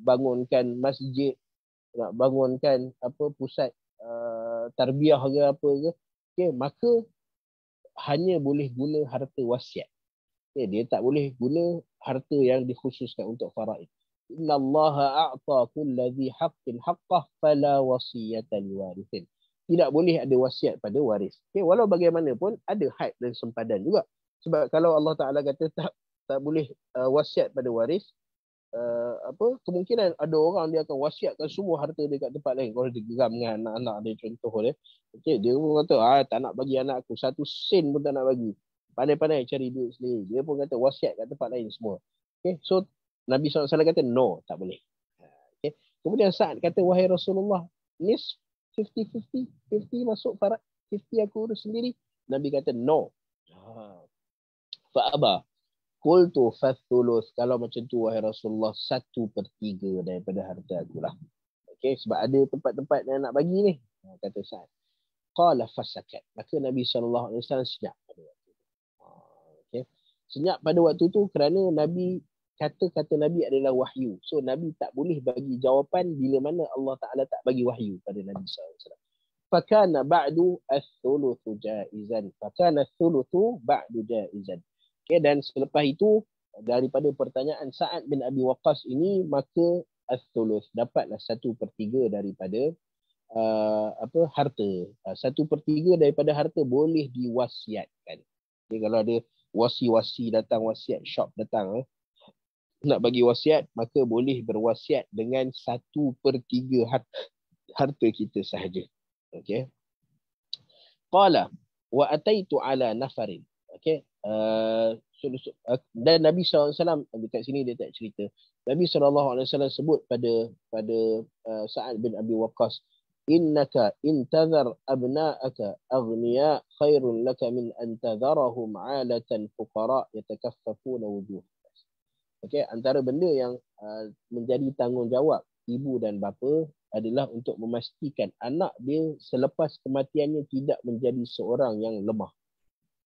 bangunkan masjid, nak bangunkan apa pusat uh, tarbiyah ke apa ke. Okey, maka hanya boleh guna harta wasiat. Okay, dia tak boleh guna harta yang dikhususkan untuk faraid. Inna Allah a'ta kulladhi haqqin haqqah fala wasiyata liwarithin. Tidak boleh ada wasiat pada waris. Okay, walau bagaimanapun ada hak dan sempadan juga. Sebab kalau Allah Ta'ala kata tak tak boleh uh, wasiat pada waris, uh, apa kemungkinan ada orang dia akan wasiatkan semua harta dia kat tempat lain. Kalau dia geram dengan anak-anak dia contoh dia okey dia pun kata ah tak nak bagi anak aku. Satu sen pun tak nak bagi. Pandai-pandai cari duit sendiri. Dia pun kata wasiat kat tempat lain semua. Okey so Nabi SAW kata no tak boleh. Okey. Kemudian saat kata wahai Rasulullah nis 50-50 50 masuk farat 50 aku urus sendiri. Nabi kata no. Ha. Fa'aba Qultu fathulus. Kalau macam tu wahai Rasulullah, satu per tiga daripada harta aku lah. Okay, sebab ada tempat-tempat yang nak bagi ni. Ha, kata Sa'ad. Qala fasakat. Maka Nabi SAW senyap pada waktu tu. Ha, okay. Senyap pada waktu tu kerana Nabi kata-kata Nabi adalah wahyu. So Nabi tak boleh bagi jawapan bila mana Allah Ta'ala tak bagi wahyu pada Nabi SAW. Fakana ba'du as-thuluthu jaizan. Fakana as-thuluthu ba'du jaizan. Okay, dan selepas itu daripada pertanyaan Sa'ad bin Abi Waqqas ini maka as-sulus dapatlah satu per tiga daripada uh, apa harta. Uh, satu per tiga daripada harta boleh diwasiatkan. Okay, kalau ada wasi-wasi datang, wasiat shop datang, eh, nak bagi wasiat, maka boleh berwasiat dengan satu per tiga harta, harta kita sahaja. Okay. Qala wa ataitu ala nafarin. Okay. Uh, uh, dan Nabi SAW dekat sini dia tak cerita. Nabi SAW sebut pada pada uh, Sa'ad bin Abi Waqqas innaka intadhar abna'aka aghniya khairun laka min an tadharahum 'alatan fuqara yatakaffafuna wujuh. Okey, antara benda yang uh, menjadi tanggungjawab ibu dan bapa adalah untuk memastikan anak dia selepas kematiannya tidak menjadi seorang yang lemah.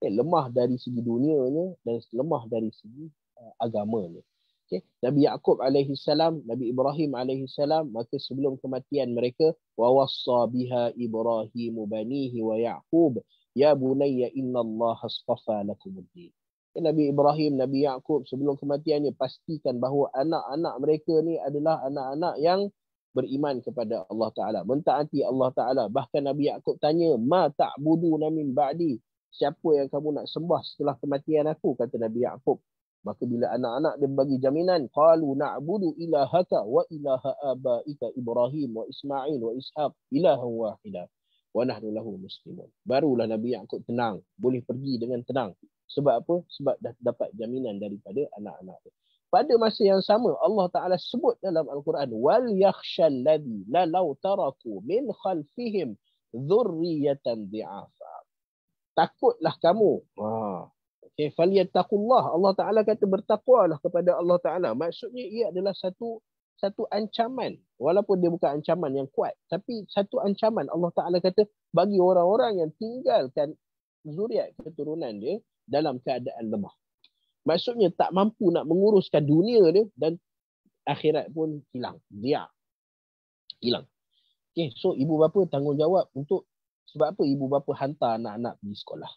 Okay, lemah dari segi dunianya dan lemah dari segi uh, agamanya. Okay. Nabi Yaakob alaihi salam, Nabi Ibrahim alaihi salam, maka sebelum kematian mereka wa wassa biha Ibrahim banihi wa Yaqub ya bunayya inna Allah astafa. Okay, Nabi Ibrahim, Nabi Yaakob sebelum kematiannya pastikan bahawa anak-anak mereka ni adalah anak-anak yang beriman kepada Allah Taala, mentaati Allah Taala. Bahkan Nabi Yaakob tanya, "Ma ta'budu min ba'di?" Siapa yang kamu nak sembah setelah kematian aku? Kata Nabi Yaakob. Maka bila anak-anak dia bagi jaminan, qalu na'budu ilahaka wa ilaha abaika Ibrahim wa Ismail wa Ishaq ilahan wahida wa nahnu lahu muslimun. Barulah Nabi Yaakob tenang, boleh pergi dengan tenang. Sebab apa? Sebab dah dapat jaminan daripada anak-anak dia. Pada masa yang sama Allah Taala sebut dalam Al-Quran wal yakhshal ladhi la law taraku min khalfihim dhurriyatan dhi'afa. Takutlah kamu. Ha, Okay, falyattaqullah. Allah Taala kata bertakwalah kepada Allah Taala. Maksudnya ia adalah satu satu ancaman. Walaupun dia bukan ancaman yang kuat, tapi satu ancaman Allah Taala kata bagi orang-orang yang tinggalkan zuriat keturunan dia dalam keadaan lemah. Maksudnya tak mampu nak menguruskan dunia dia dan akhirat pun hilang. Dia hilang. Okay, so ibu bapa tanggungjawab untuk sebab apa ibu bapa hantar anak-anak pergi sekolah.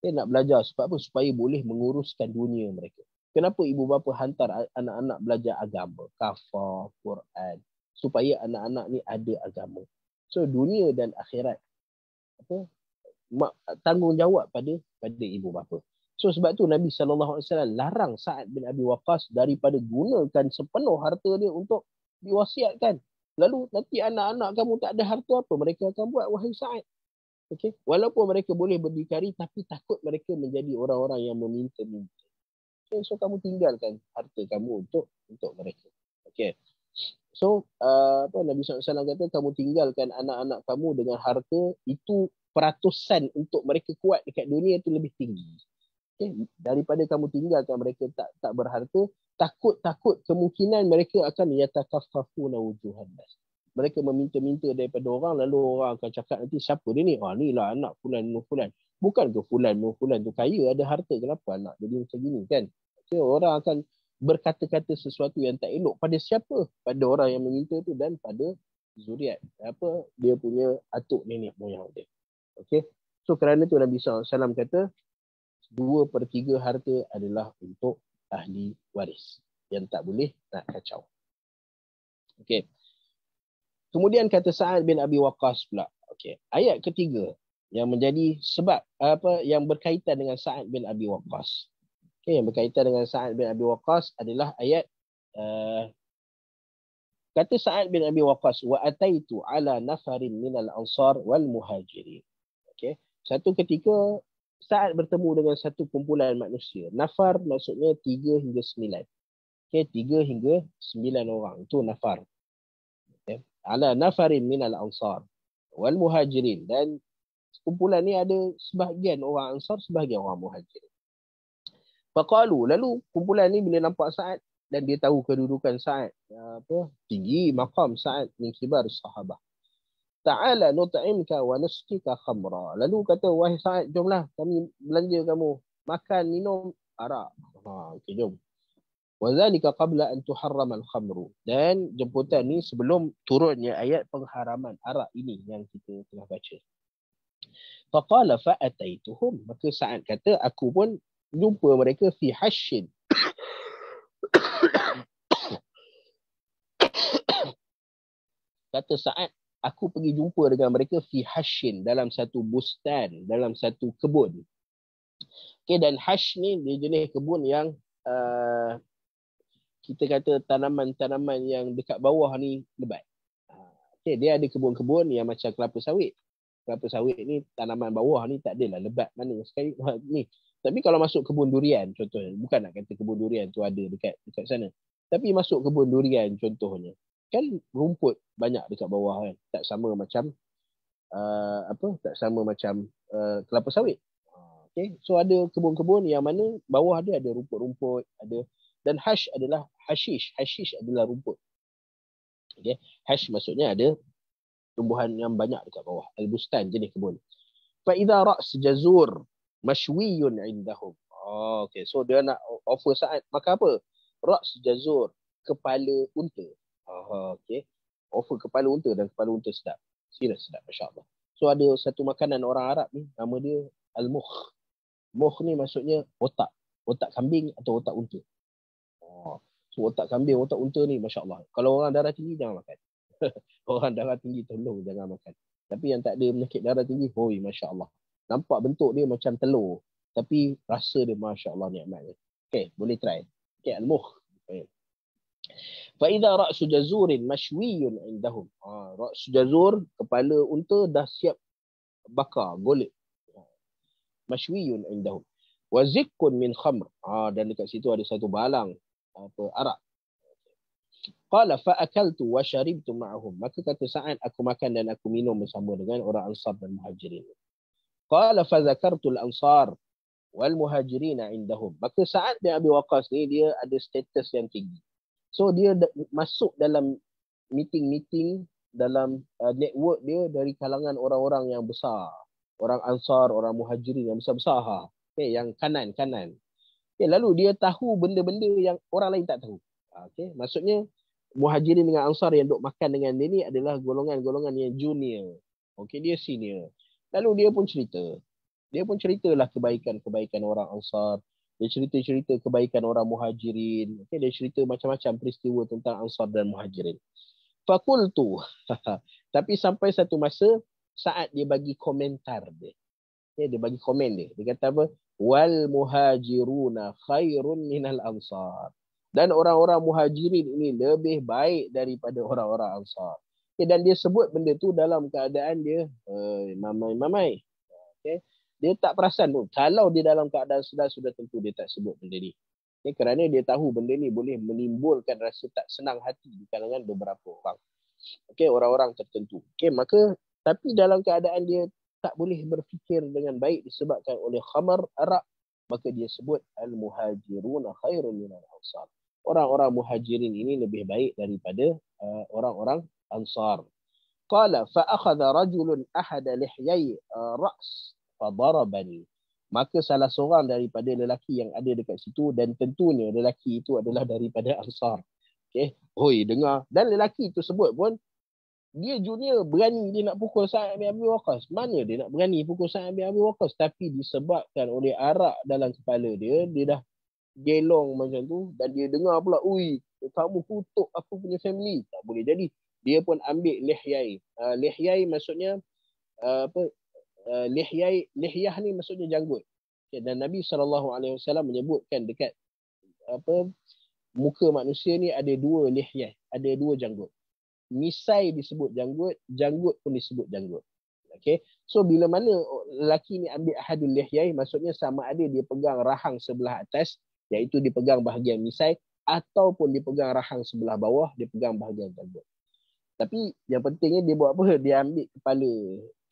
Dia nak belajar sebab apa? Supaya boleh menguruskan dunia mereka. Kenapa ibu bapa hantar anak-anak belajar agama? Kafah, Quran. Supaya anak-anak ni ada agama. So dunia dan akhirat. Apa? Tanggungjawab pada pada ibu bapa. So sebab tu Nabi SAW larang Sa'ad bin Abi Waqas daripada gunakan sepenuh harta dia untuk diwasiatkan. Lalu nanti anak-anak kamu tak ada harta apa mereka akan buat wahai Sa'ad. Okay. Walaupun mereka boleh berdikari tapi takut mereka menjadi orang-orang yang meminta-minta. Okay. So kamu tinggalkan harta kamu untuk untuk mereka. Okay. So uh, apa Nabi SAW kata kamu tinggalkan anak-anak kamu dengan harta itu peratusan untuk mereka kuat dekat dunia itu lebih tinggi. Okay. Daripada kamu tinggalkan mereka tak tak berharta, takut-takut kemungkinan mereka akan yatakafafuna wujuhan nas mereka meminta-minta daripada orang lalu orang akan cakap nanti siapa dia ni? Ah ni lah anak fulan nur fulan. Bukan ke fulan nur fulan tu kaya ada harta kenapa anak jadi macam gini kan? Okay, orang akan berkata-kata sesuatu yang tak elok pada siapa? Pada orang yang meminta tu dan pada zuriat. Apa dia punya atuk nenek moyang dia. Okey. So kerana tu Nabi SAW kata dua per tiga harta adalah untuk ahli waris yang tak boleh nak kacau. Okey. Kemudian kata Sa'ad bin Abi Waqqas pula. Okey. Ayat ketiga yang menjadi sebab apa yang berkaitan dengan Sa'ad bin Abi Waqqas. Okey, yang berkaitan dengan Sa'ad bin Abi Waqqas adalah ayat uh, kata Sa'ad bin Abi Waqqas wa ataitu ala nafarin minal ansar wal muhajirin. Okey. Satu ketika Sa'ad bertemu dengan satu kumpulan manusia. Nafar maksudnya tiga hingga sembilan. Okey, tiga hingga sembilan orang. Itu nafar ala nafarin minal ansar wal muhajirin. Dan kumpulan ni ada sebahagian orang ansar sebahagian orang muhajirin. Faqalu lalu kumpulan ni bila nampak Sa'ad dan dia tahu kedudukan Sa'ad apa tinggi maqam Sa'ad min kibar sahabah. Ta'ala nut'imka wa nasqika khamra. Lalu kata wahai Sa'ad jomlah kami belanja kamu makan minum. Arak ha okey jom Wazalika qabla an tuharram al-khamru. Dan jemputan ni sebelum turunnya ayat pengharaman arak ini yang kita tengah baca. Faqala fa'ataituhum. Maka saat kata aku pun jumpa mereka fi hashin. kata saat aku pergi jumpa dengan mereka fi hashin dalam satu bustan, dalam satu kebun. Okay, dan hash ni dia jenis kebun yang uh, kita kata tanaman-tanaman yang dekat bawah ni lebat. Ha, okay, dia ada kebun-kebun yang macam kelapa sawit. Kelapa sawit ni tanaman bawah ni tak adalah lebat mana sekali ni. Tapi kalau masuk kebun durian contohnya, bukan nak kata kebun durian tu ada dekat dekat sana. Tapi masuk kebun durian contohnya. kan rumput banyak dekat bawah kan tak sama macam uh, apa tak sama macam uh, kelapa sawit okay so ada kebun-kebun yang mana bawah dia ada rumput-rumput ada dan hash adalah hashish hashish adalah rumput okay hash maksudnya ada tumbuhan yang banyak dekat bawah al-bustan jenis kebun fa idza ra's jazur mashwiyun indahum oh, okay so dia nak offer saat maka apa ra's jazur kepala unta Oh, okay. Offer kepala unta dan kepala unta sedap. Serius sedap, Masya Allah. So ada satu makanan orang Arab ni, nama dia Al-Mukh. Mukh ni maksudnya otak. Otak kambing atau otak unta. Oh. So otak kambing, otak unta ni, Masya Allah. Kalau orang darah tinggi, jangan makan. orang darah tinggi, tolong jangan makan. Tapi yang tak ada penyakit darah tinggi, hoi, Masya Allah. Nampak bentuk dia macam telur. Tapi rasa dia, Masya Allah, nikmatnya. Okay, boleh try. Okay, Al-Mukh. Okay. Fa'idha ra'su jazurin mashwiyun indahum. Ha, ra'su jazur, kepala unta dah siap bakar, golek. Mashwiyun indahum. Wa zikkun min khamr. Ha, dan dekat situ ada satu balang apa arak. Qala fa'akaltu wa syaribtu ma'ahum. Maka kata Sa'ad, aku makan dan aku minum bersama dengan orang Ansar dan Muhajirin. Qala fazakartu al-Ansar wal Muhajirin indahum. Maka Sa'ad bin Abi Waqas ni dia ada status yang tinggi. So dia masuk dalam meeting-meeting dalam uh, network dia dari kalangan orang-orang yang besar. Orang Ansar, orang Muhajirin yang besar-besar. Ha. Okay, yang kanan-kanan. Okay, lalu dia tahu benda-benda yang orang lain tak tahu. Ha, okay, maksudnya Muhajirin dengan Ansar yang duk makan dengan dia ni adalah golongan-golongan yang junior. Okay, dia senior. Lalu dia pun cerita. Dia pun ceritalah kebaikan-kebaikan orang Ansar. Dia cerita-cerita kebaikan orang muhajirin. Okay, dia cerita macam-macam peristiwa tentang Ansar dan muhajirin. Fakultu. Tapi sampai satu masa, saat dia bagi komentar dia. Okay, dia bagi komen dia. Dia kata apa? Wal muhajiruna khairun minal ansar. Dan orang-orang muhajirin ini lebih baik daripada orang-orang ansar. Okay, dan dia sebut benda tu dalam keadaan dia, mamai-mamai. Okay dia tak perasan pun. Kalau dia dalam keadaan sedar, sudah tentu dia tak sebut benda ni. Okay, kerana dia tahu benda ni boleh menimbulkan rasa tak senang hati di kalangan beberapa orang. Okay, orang-orang tertentu. Okay, maka tapi dalam keadaan dia tak boleh berfikir dengan baik disebabkan oleh khamar arak, maka dia sebut al-muhajiruna khairun min al-ansar. Orang-orang muhajirin ini lebih baik daripada uh, orang-orang ansar. Qala fa akhadha rajulun ahada lihyai uh, ra's fadarabani maka salah seorang daripada lelaki yang ada dekat situ dan tentunya lelaki itu adalah daripada ansar okey oi dengar dan lelaki itu sebut pun dia junior berani dia nak pukul Sa'ad bin Abi Waqqas. Mana dia nak berani pukul Sa'ad bin Abi Waqqas? Tapi disebabkan oleh arak dalam kepala dia dia dah gelong macam tu dan dia dengar pula ui kamu kutuk aku punya family. Tak boleh jadi. Dia pun ambil lihyai uh, lihyai maksudnya uh, apa uh, lihyai lihyah ni maksudnya janggut. Okay, dan Nabi SAW menyebutkan dekat apa muka manusia ni ada dua lihyah, ada dua janggut. Misai disebut janggut, janggut pun disebut janggut. Okay. So bila mana lelaki ni ambil ahadul lihyai, maksudnya sama ada dia pegang rahang sebelah atas, iaitu dia pegang bahagian misai, ataupun dia pegang rahang sebelah bawah, dia pegang bahagian janggut. Tapi yang pentingnya dia buat apa? Dia ambil kepala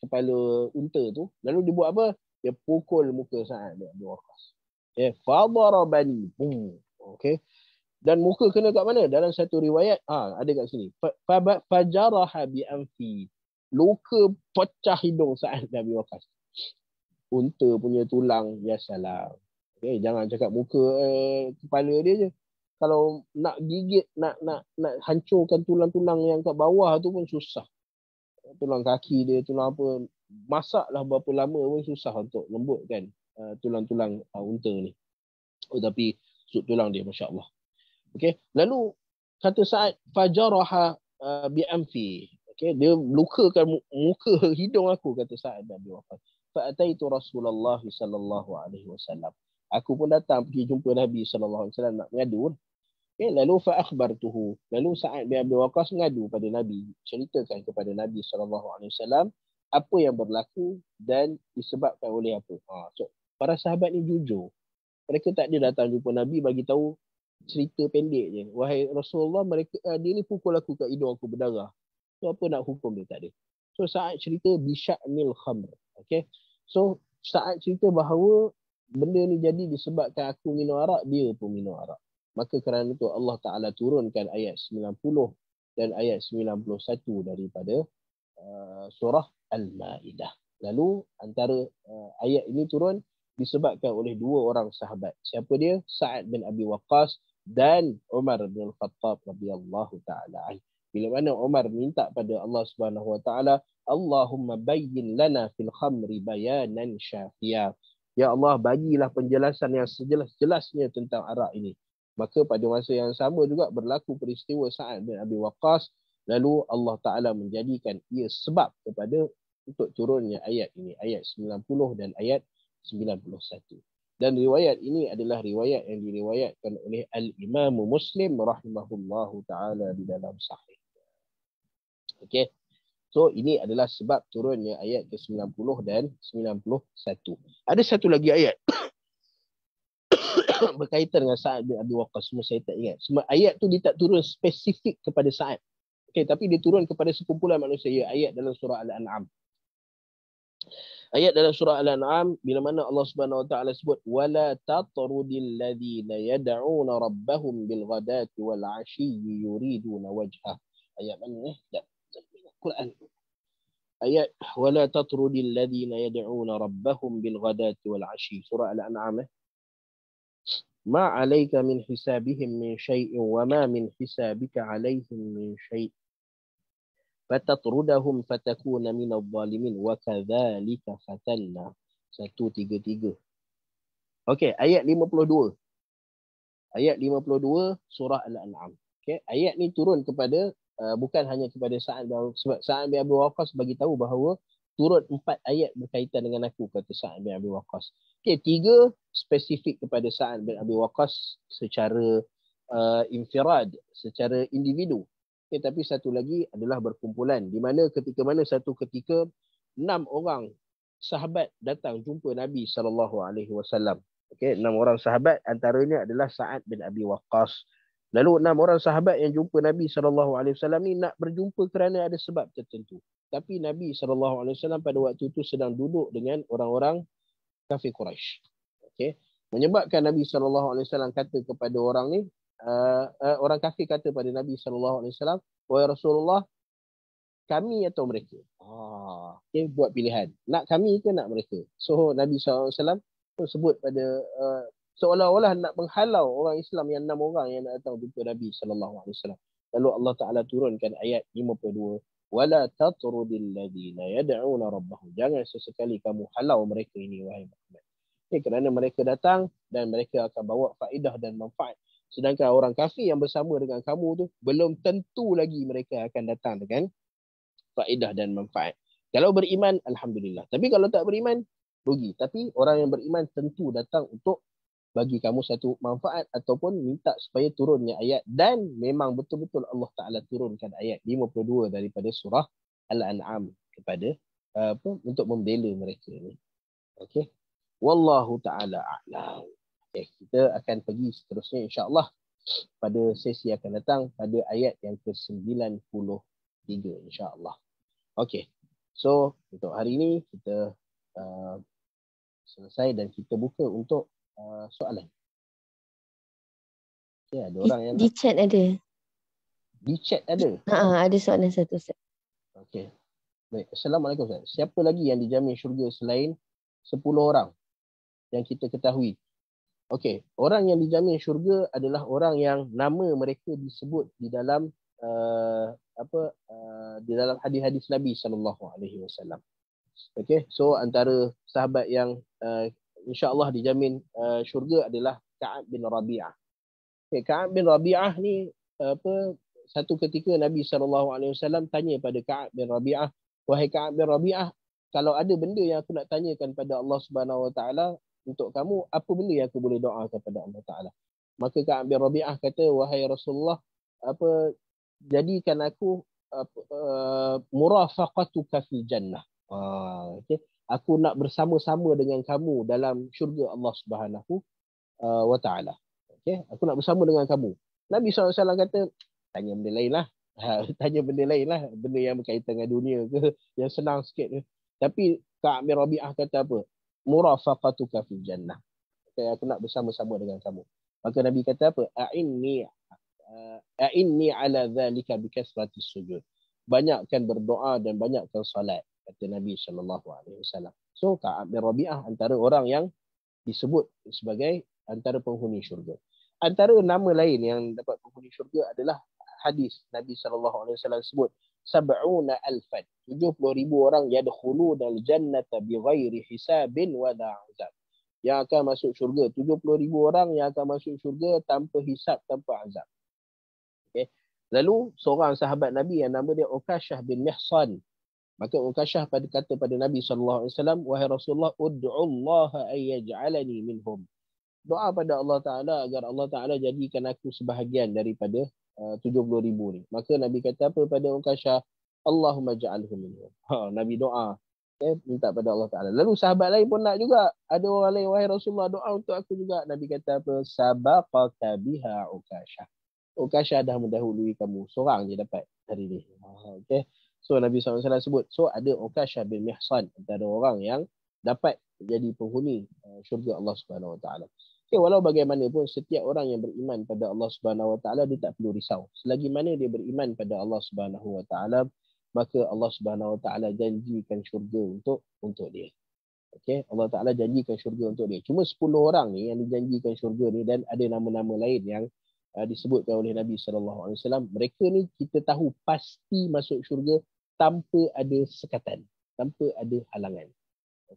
kepala unta tu lalu dia buat apa dia pukul muka Sa'ad dia Waqqas okay fadarabani boom okey dan muka kena kat mana? Dalam satu riwayat ah ha, ada kat sini. Fajaraha bi anfi. Luka pecah hidung Sa'ad bin Abi Waqqas unta punya tulang ya salam. Okey jangan cakap muka eh, kepala dia je. Kalau nak gigit nak nak nak hancurkan tulang-tulang yang kat bawah tu pun susah. Tulang kaki dia, tulang apa, masaklah berapa lama pun susah untuk lembutkan uh, tulang-tulang uh, unta ni. Oh, tapi sud tulang dia, Masya Allah. Okay. Lalu, kata saat fajaraha uh, bi'amfi. Okay. Dia lukakan muka hidung aku, kata saat Nabi Wafat. Fa'ataitu Rasulullah sallallahu alaihi wasallam. Aku pun datang pergi jumpa Nabi sallallahu alaihi wasallam nak mengadu. Okay, lalu fa'akhbartuhu. Lalu Sa'ad bin Abi Waqqas mengadu pada Nabi. Ceritakan kepada Nabi SAW apa yang berlaku dan disebabkan oleh apa. Ha, so, para sahabat ni jujur. Mereka tak ada datang jumpa Nabi bagi tahu cerita pendek je. Wahai Rasulullah, mereka uh, dia ni pukul aku kat hidung aku berdarah. So apa nak hukum dia tak ada. So saat cerita bisya'nil khamr. Okay. So saat cerita bahawa benda ni jadi disebabkan aku minum arak, dia pun minum arak. Maka kerana itu Allah Ta'ala turunkan ayat 90 dan ayat 91 daripada uh, surah Al-Ma'idah. Lalu antara uh, ayat ini turun disebabkan oleh dua orang sahabat. Siapa dia? Sa'ad bin Abi Waqqas dan Umar bin Khattab radhiyallahu taala. Bila mana Umar minta pada Allah Subhanahu wa taala, Allahumma bayyin lana fil khamri bayanan syafiyah. Ya Allah, bagilah penjelasan yang sejelas-jelasnya tentang arak ini. Maka pada masa yang sama juga berlaku peristiwa Sa'ad bin Abi Waqqas. Lalu Allah Ta'ala menjadikan ia sebab kepada untuk turunnya ayat ini. Ayat 90 dan ayat 91. Dan riwayat ini adalah riwayat yang diriwayatkan oleh Al-Imam Muslim rahimahullahu ta'ala di dalam sahih. Okay. So ini adalah sebab turunnya ayat ke-90 dan 91. Ada satu lagi ayat berkaitan dengan Sa'ad bin Abi Waqqas. Semua saya tak ingat. Semua ayat tu dia tak turun spesifik kepada Sa'ad. Okay, tapi dia turun kepada sekumpulan manusia. Ayat dalam surah Al-An'am. Ayat dalam surah Al-An'am bila mana Allah Subhanahu wa taala sebut wala tatrudil ladzina yad'una rabbahum bil ghadati wal 'ashiyyi yuriduna wajha. Ayat mana eh? Tak. Quran. Ayat wala tatrudil ladzina yad'una rabbahum bil ghadati wal 'ashiyyi. Surah Al-An'am. Eh? ما عليك من حسابهم من شيء وما من حسابك عليهم من شيء fatatrudahum fatakuna minadh dhalimin wa kadzalika fatanna 133 okey ayat 52 ayat 52 surah al-an'am. Okey ayat ni turun kepada uh, bukan hanya kepada Sa'ad sebab Sa'ad bin Abi Waqqas bagi tahu bahawa turun empat ayat berkaitan dengan aku kata Sa'ad bin Abi Waqqas. Okey tiga spesifik kepada Sa'ad bin Abi Waqqas secara uh, infirad secara individu Okay, tapi satu lagi adalah berkumpulan. Di mana ketika mana satu ketika enam orang sahabat datang jumpa Nabi sallallahu alaihi wasallam. Okey, enam orang sahabat antaranya adalah Sa'ad bin Abi Waqqas. Lalu enam orang sahabat yang jumpa Nabi sallallahu alaihi wasallam ni nak berjumpa kerana ada sebab tertentu. Tapi Nabi sallallahu alaihi wasallam pada waktu itu sedang duduk dengan orang-orang kafir Quraisy. Okey. Menyebabkan Nabi sallallahu alaihi wasallam kata kepada orang ni, uh, uh, orang kafir kata pada Nabi sallallahu alaihi wasallam, "Wahai Rasulullah, kami atau mereka?" Ah, okay, buat pilihan. Nak kami ke nak mereka? So Nabi sallallahu alaihi wasallam pun sebut pada uh, seolah-olah nak menghalau orang Islam yang enam orang yang nak datang jumpa Nabi sallallahu alaihi wasallam. Lalu Allah Taala turunkan ayat 52, "Wala tatrudil ladina yad'una rabbahum." Jangan sesekali kamu halau mereka ini wahai Muhammad. Okay, kerana mereka datang dan mereka akan bawa faedah dan manfaat Sedangkan orang kafir yang bersama dengan kamu tu belum tentu lagi mereka akan datang dengan faedah dan manfaat. Kalau beriman, Alhamdulillah. Tapi kalau tak beriman, rugi. Tapi orang yang beriman tentu datang untuk bagi kamu satu manfaat ataupun minta supaya turunnya ayat. Dan memang betul-betul Allah Ta'ala turunkan ayat 52 daripada surah Al-An'am kepada uh, apa untuk membela mereka ni. Okay. Wallahu ta'ala a'lam. Okay, kita akan pergi seterusnya insyaAllah pada sesi akan datang pada ayat yang ke-93 insyaAllah. Okay, so untuk hari ini kita uh, selesai dan kita buka untuk uh, soalan. Okay, ada orang yang... Di chat ada. Di chat ada? Ha, ada soalan satu Ustaz. Okay. Baik. Assalamualaikum Ustaz. Siapa lagi yang dijamin syurga selain 10 orang yang kita ketahui? Okey, orang yang dijamin syurga adalah orang yang nama mereka disebut di dalam uh, apa uh, di dalam hadis-hadis Nabi sallallahu alaihi wasallam. Okey, so antara sahabat yang uh, insya-Allah dijamin uh, syurga adalah Ka'ab bin Rabi'ah. Okey, Ka'ab bin Rabi'ah ni apa satu ketika Nabi sallallahu alaihi wasallam tanya pada Ka'ab bin Rabi'ah, "Wahai Ka'ab bin Rabi'ah, kalau ada benda yang aku nak tanyakan pada Allah Subhanahu wa taala, untuk kamu apa benda yang aku boleh doa kepada Allah Taala maka Ka'ab bin Rabi'ah kata wahai Rasulullah apa jadikan aku uh, murafaqatuka fil jannah uh, okay. aku nak bersama-sama dengan kamu dalam syurga Allah Subhanahu uh, wa taala Okay, aku nak bersama dengan kamu. Nabi SAW kata, tanya benda lain lah. Ha, tanya benda lain lah. Benda yang berkaitan dengan dunia ke, yang senang sikit ke. Tapi Ka'ab bin Rabi'ah kata apa? Murafaqatuka fil jannah. Okay, aku nak bersama-sama dengan kamu. Maka Nabi kata apa? A'inni uh, a'inni ala dhalika bikasrati sujud. Banyakkan berdoa dan banyakkan salat kata Nabi sallallahu alaihi wasallam. So Ka'ab bin Rabi'ah antara orang yang disebut sebagai antara penghuni syurga. Antara nama lain yang dapat penghuni syurga adalah hadis Nabi sallallahu alaihi wasallam sebut sab'una alfan 70 ribu orang yadkhulu dal jannata bighairi hisabin wa azab yang akan masuk syurga. 70 ribu orang yang akan masuk syurga tanpa hisab tanpa azab. Okay. lalu seorang sahabat Nabi yang nama dia Ukashah bin Mihsan. Maka Ukashah pada kata pada Nabi wasallam wahai Rasulullah ud'u Allah ay yaj'alani minhum. Doa pada Allah taala agar Allah taala jadikan aku sebahagian daripada uh, 70 ribu ni maka Nabi kata apa pada Ukashah Allahumma ja'alhu minhum ha Nabi doa okay, minta pada Allah Taala. Lalu sahabat lain pun nak juga. Ada orang lain wahai Rasulullah doa untuk aku juga. Nabi kata apa? Sabaqaka biha Ukashah. Ukashah dah mendahului kamu. Seorang je dapat hari ni. Okay. So Nabi SAW sebut. So ada Ukashah bin Mihsan. Antara orang yang dapat jadi penghuni uh, syurga Allah Subhanahu Wa Taala. Okay, walau bagaimanapun setiap orang yang beriman pada Allah Subhanahu Wa Taala dia tak perlu risau. Selagi mana dia beriman pada Allah Subhanahu Wa Taala, maka Allah Subhanahu Wa Taala janjikan syurga untuk untuk dia. Okey, Allah Taala janjikan syurga untuk dia. Cuma 10 orang ni yang dijanjikan syurga ni dan ada nama-nama lain yang uh, disebutkan oleh Nabi sallallahu alaihi wasallam. Mereka ni kita tahu pasti masuk syurga tanpa ada sekatan, tanpa ada halangan.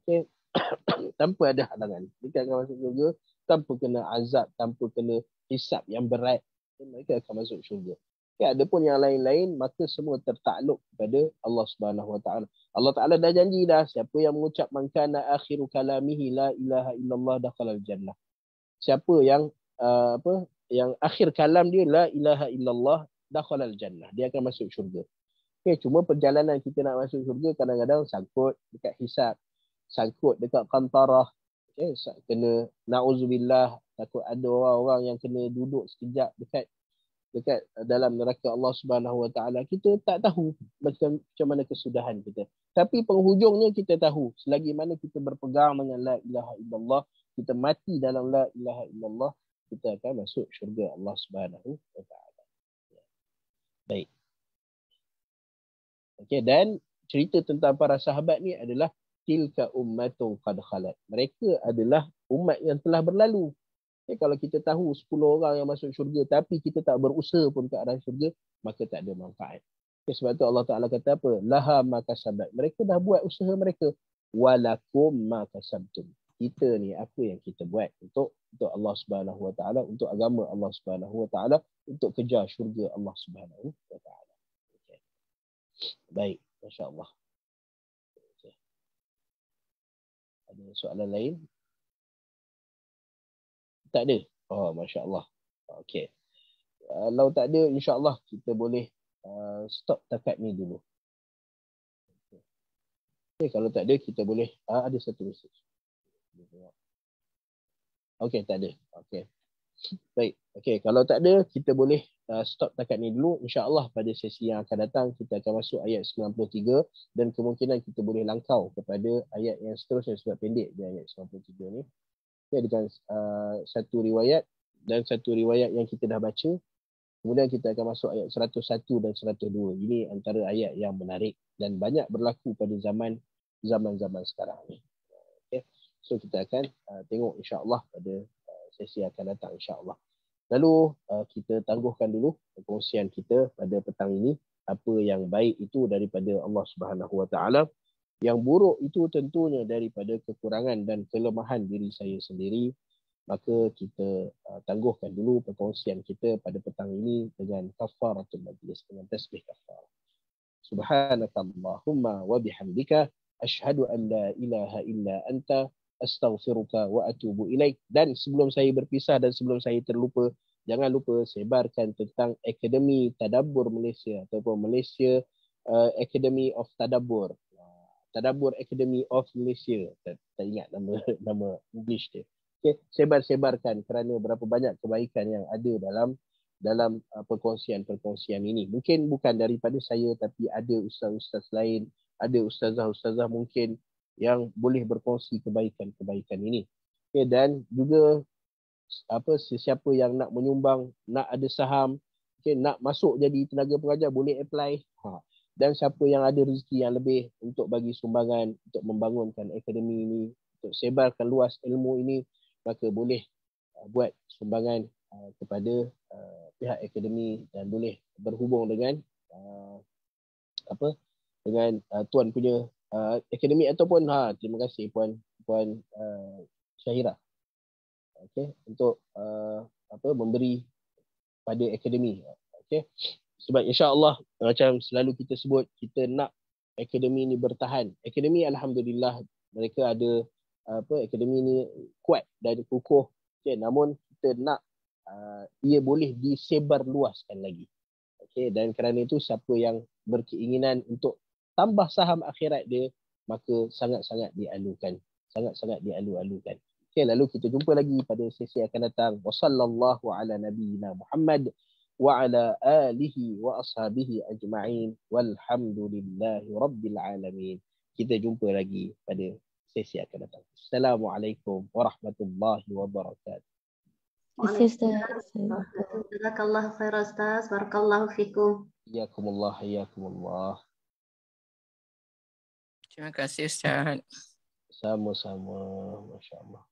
Okey. tanpa ada halangan. Mereka akan masuk syurga tanpa kena azab, tanpa kena hisap yang berat. Mereka akan masuk syurga. Ya, ada pun yang lain-lain maka semua tertakluk kepada Allah Subhanahu Wa Taala. Allah Taala dah janji dah siapa yang mengucap man kana akhiru kalamihi la ilaha illallah dakhala jannah. Siapa yang uh, apa yang akhir kalam dia la ilaha illallah dakhala jannah. Dia akan masuk syurga. Okay, cuma perjalanan kita nak masuk syurga kadang-kadang sangkut dekat hisab, sangkut dekat kantarah. Okay, kena nauzubillah takut ada orang-orang yang kena duduk sekejap dekat dekat dalam neraka Allah Subhanahu Wa Taala. Kita tak tahu macam macam mana kesudahan kita. Tapi penghujungnya kita tahu selagi mana kita berpegang dengan la ilaha illallah kita mati dalam la ilaha illallah kita akan masuk syurga Allah Subhanahu Wa Taala. Ya. baik. Okey dan cerita tentang para sahabat ni adalah tilka ummatun qad khalat mereka adalah umat yang telah berlalu Ya, kalau kita tahu 10 orang yang masuk syurga tapi kita tak berusaha pun ke arah syurga, maka tak ada manfaat. Ya, sebab tu Allah Ta'ala kata apa? Laha makasabat. Mereka dah buat usaha mereka. Walakum makasabtum. Kita ni apa yang kita buat untuk untuk Allah Subhanahu Wa Taala, untuk agama Allah Subhanahu Wa Taala, untuk kejar syurga Allah Subhanahu Wa Taala. Okay. Baik, masya-Allah. Okay. Ada soalan lain? tak ada. Oh, Masya Allah. Okay. Kalau tak ada, insya Allah kita boleh uh, stop takat ni dulu. Okay, kalau tak ada, kita boleh. Uh, ada satu message. Okay, tak ada. Okay. Baik. Okay, kalau tak ada, kita boleh uh, stop takat ni dulu. Insya Allah pada sesi yang akan datang, kita akan masuk ayat 93 dan kemungkinan kita boleh langkau kepada ayat yang seterusnya sebab pendek di ayat 93 ni ya, dengan uh, satu riwayat dan satu riwayat yang kita dah baca. Kemudian kita akan masuk ayat 101 dan 102. Ini antara ayat yang menarik dan banyak berlaku pada zaman zaman-zaman sekarang ni. Okay. So kita akan uh, tengok insya-Allah pada sesi akan datang insya-Allah. Lalu uh, kita tangguhkan dulu perkongsian kita pada petang ini apa yang baik itu daripada Allah Subhanahu Wa Taala yang buruk itu tentunya daripada kekurangan dan kelemahan diri saya sendiri. Maka kita uh, tangguhkan dulu perkongsian kita pada petang ini dengan kafaratul majlis dengan tasbih kafar. Subhanakallahumma wa bihamdika ashhadu an la ilaha illa anta astaghfiruka wa atubu ilaik. Dan sebelum saya berpisah dan sebelum saya terlupa, jangan lupa sebarkan tentang Akademi Tadabbur Malaysia ataupun Malaysia uh, Academy of Tadabbur Tadabur Academy of Malaysia. Tak, tak ingat nama nama English dia. Okay, sebar-sebarkan kerana berapa banyak kebaikan yang ada dalam dalam uh, perkongsian-perkongsian ini. Mungkin bukan daripada saya tapi ada ustaz-ustaz lain, ada ustazah-ustazah mungkin yang boleh berkongsi kebaikan-kebaikan ini. Okay, dan juga apa sesiapa yang nak menyumbang, nak ada saham, okay, nak masuk jadi tenaga pengajar boleh apply. Ha. Dan siapa yang ada rezeki yang lebih untuk bagi sumbangan untuk membangunkan akademi ini, untuk sebarkan luas ilmu ini, maka boleh uh, buat sumbangan uh, kepada uh, pihak akademi dan boleh berhubung dengan uh, apa dengan uh, tuan punya uh, akademi ataupun ha terima kasih puan puan uh, Syahira. Okey untuk uh, apa memberi pada akademi. Okey sebab insya-Allah macam selalu kita sebut kita nak akademi ini bertahan. Akademi alhamdulillah mereka ada apa akademi ni kuat dan kukuh. Okay, namun kita nak uh, ia boleh disebar luaskan lagi. Okey dan kerana itu siapa yang berkeinginan untuk tambah saham akhirat dia maka sangat-sangat dialukan sangat-sangat dialu-alukan okey lalu kita jumpa lagi pada sesi akan datang wasallallahu ala nabiyyina muhammad wa ala alihi wa ashabihi ajma'in walhamdulillahi rabbil alamin kita jumpa lagi pada sesi akan datang. Assalamualaikum warahmatullahi wabarakatuh. Jazakallah khair Ustaz. Barakallahu fikum. Iyakumullah, iyakumullah. Terima kasih Ustaz. Sama-sama. Masya Allah.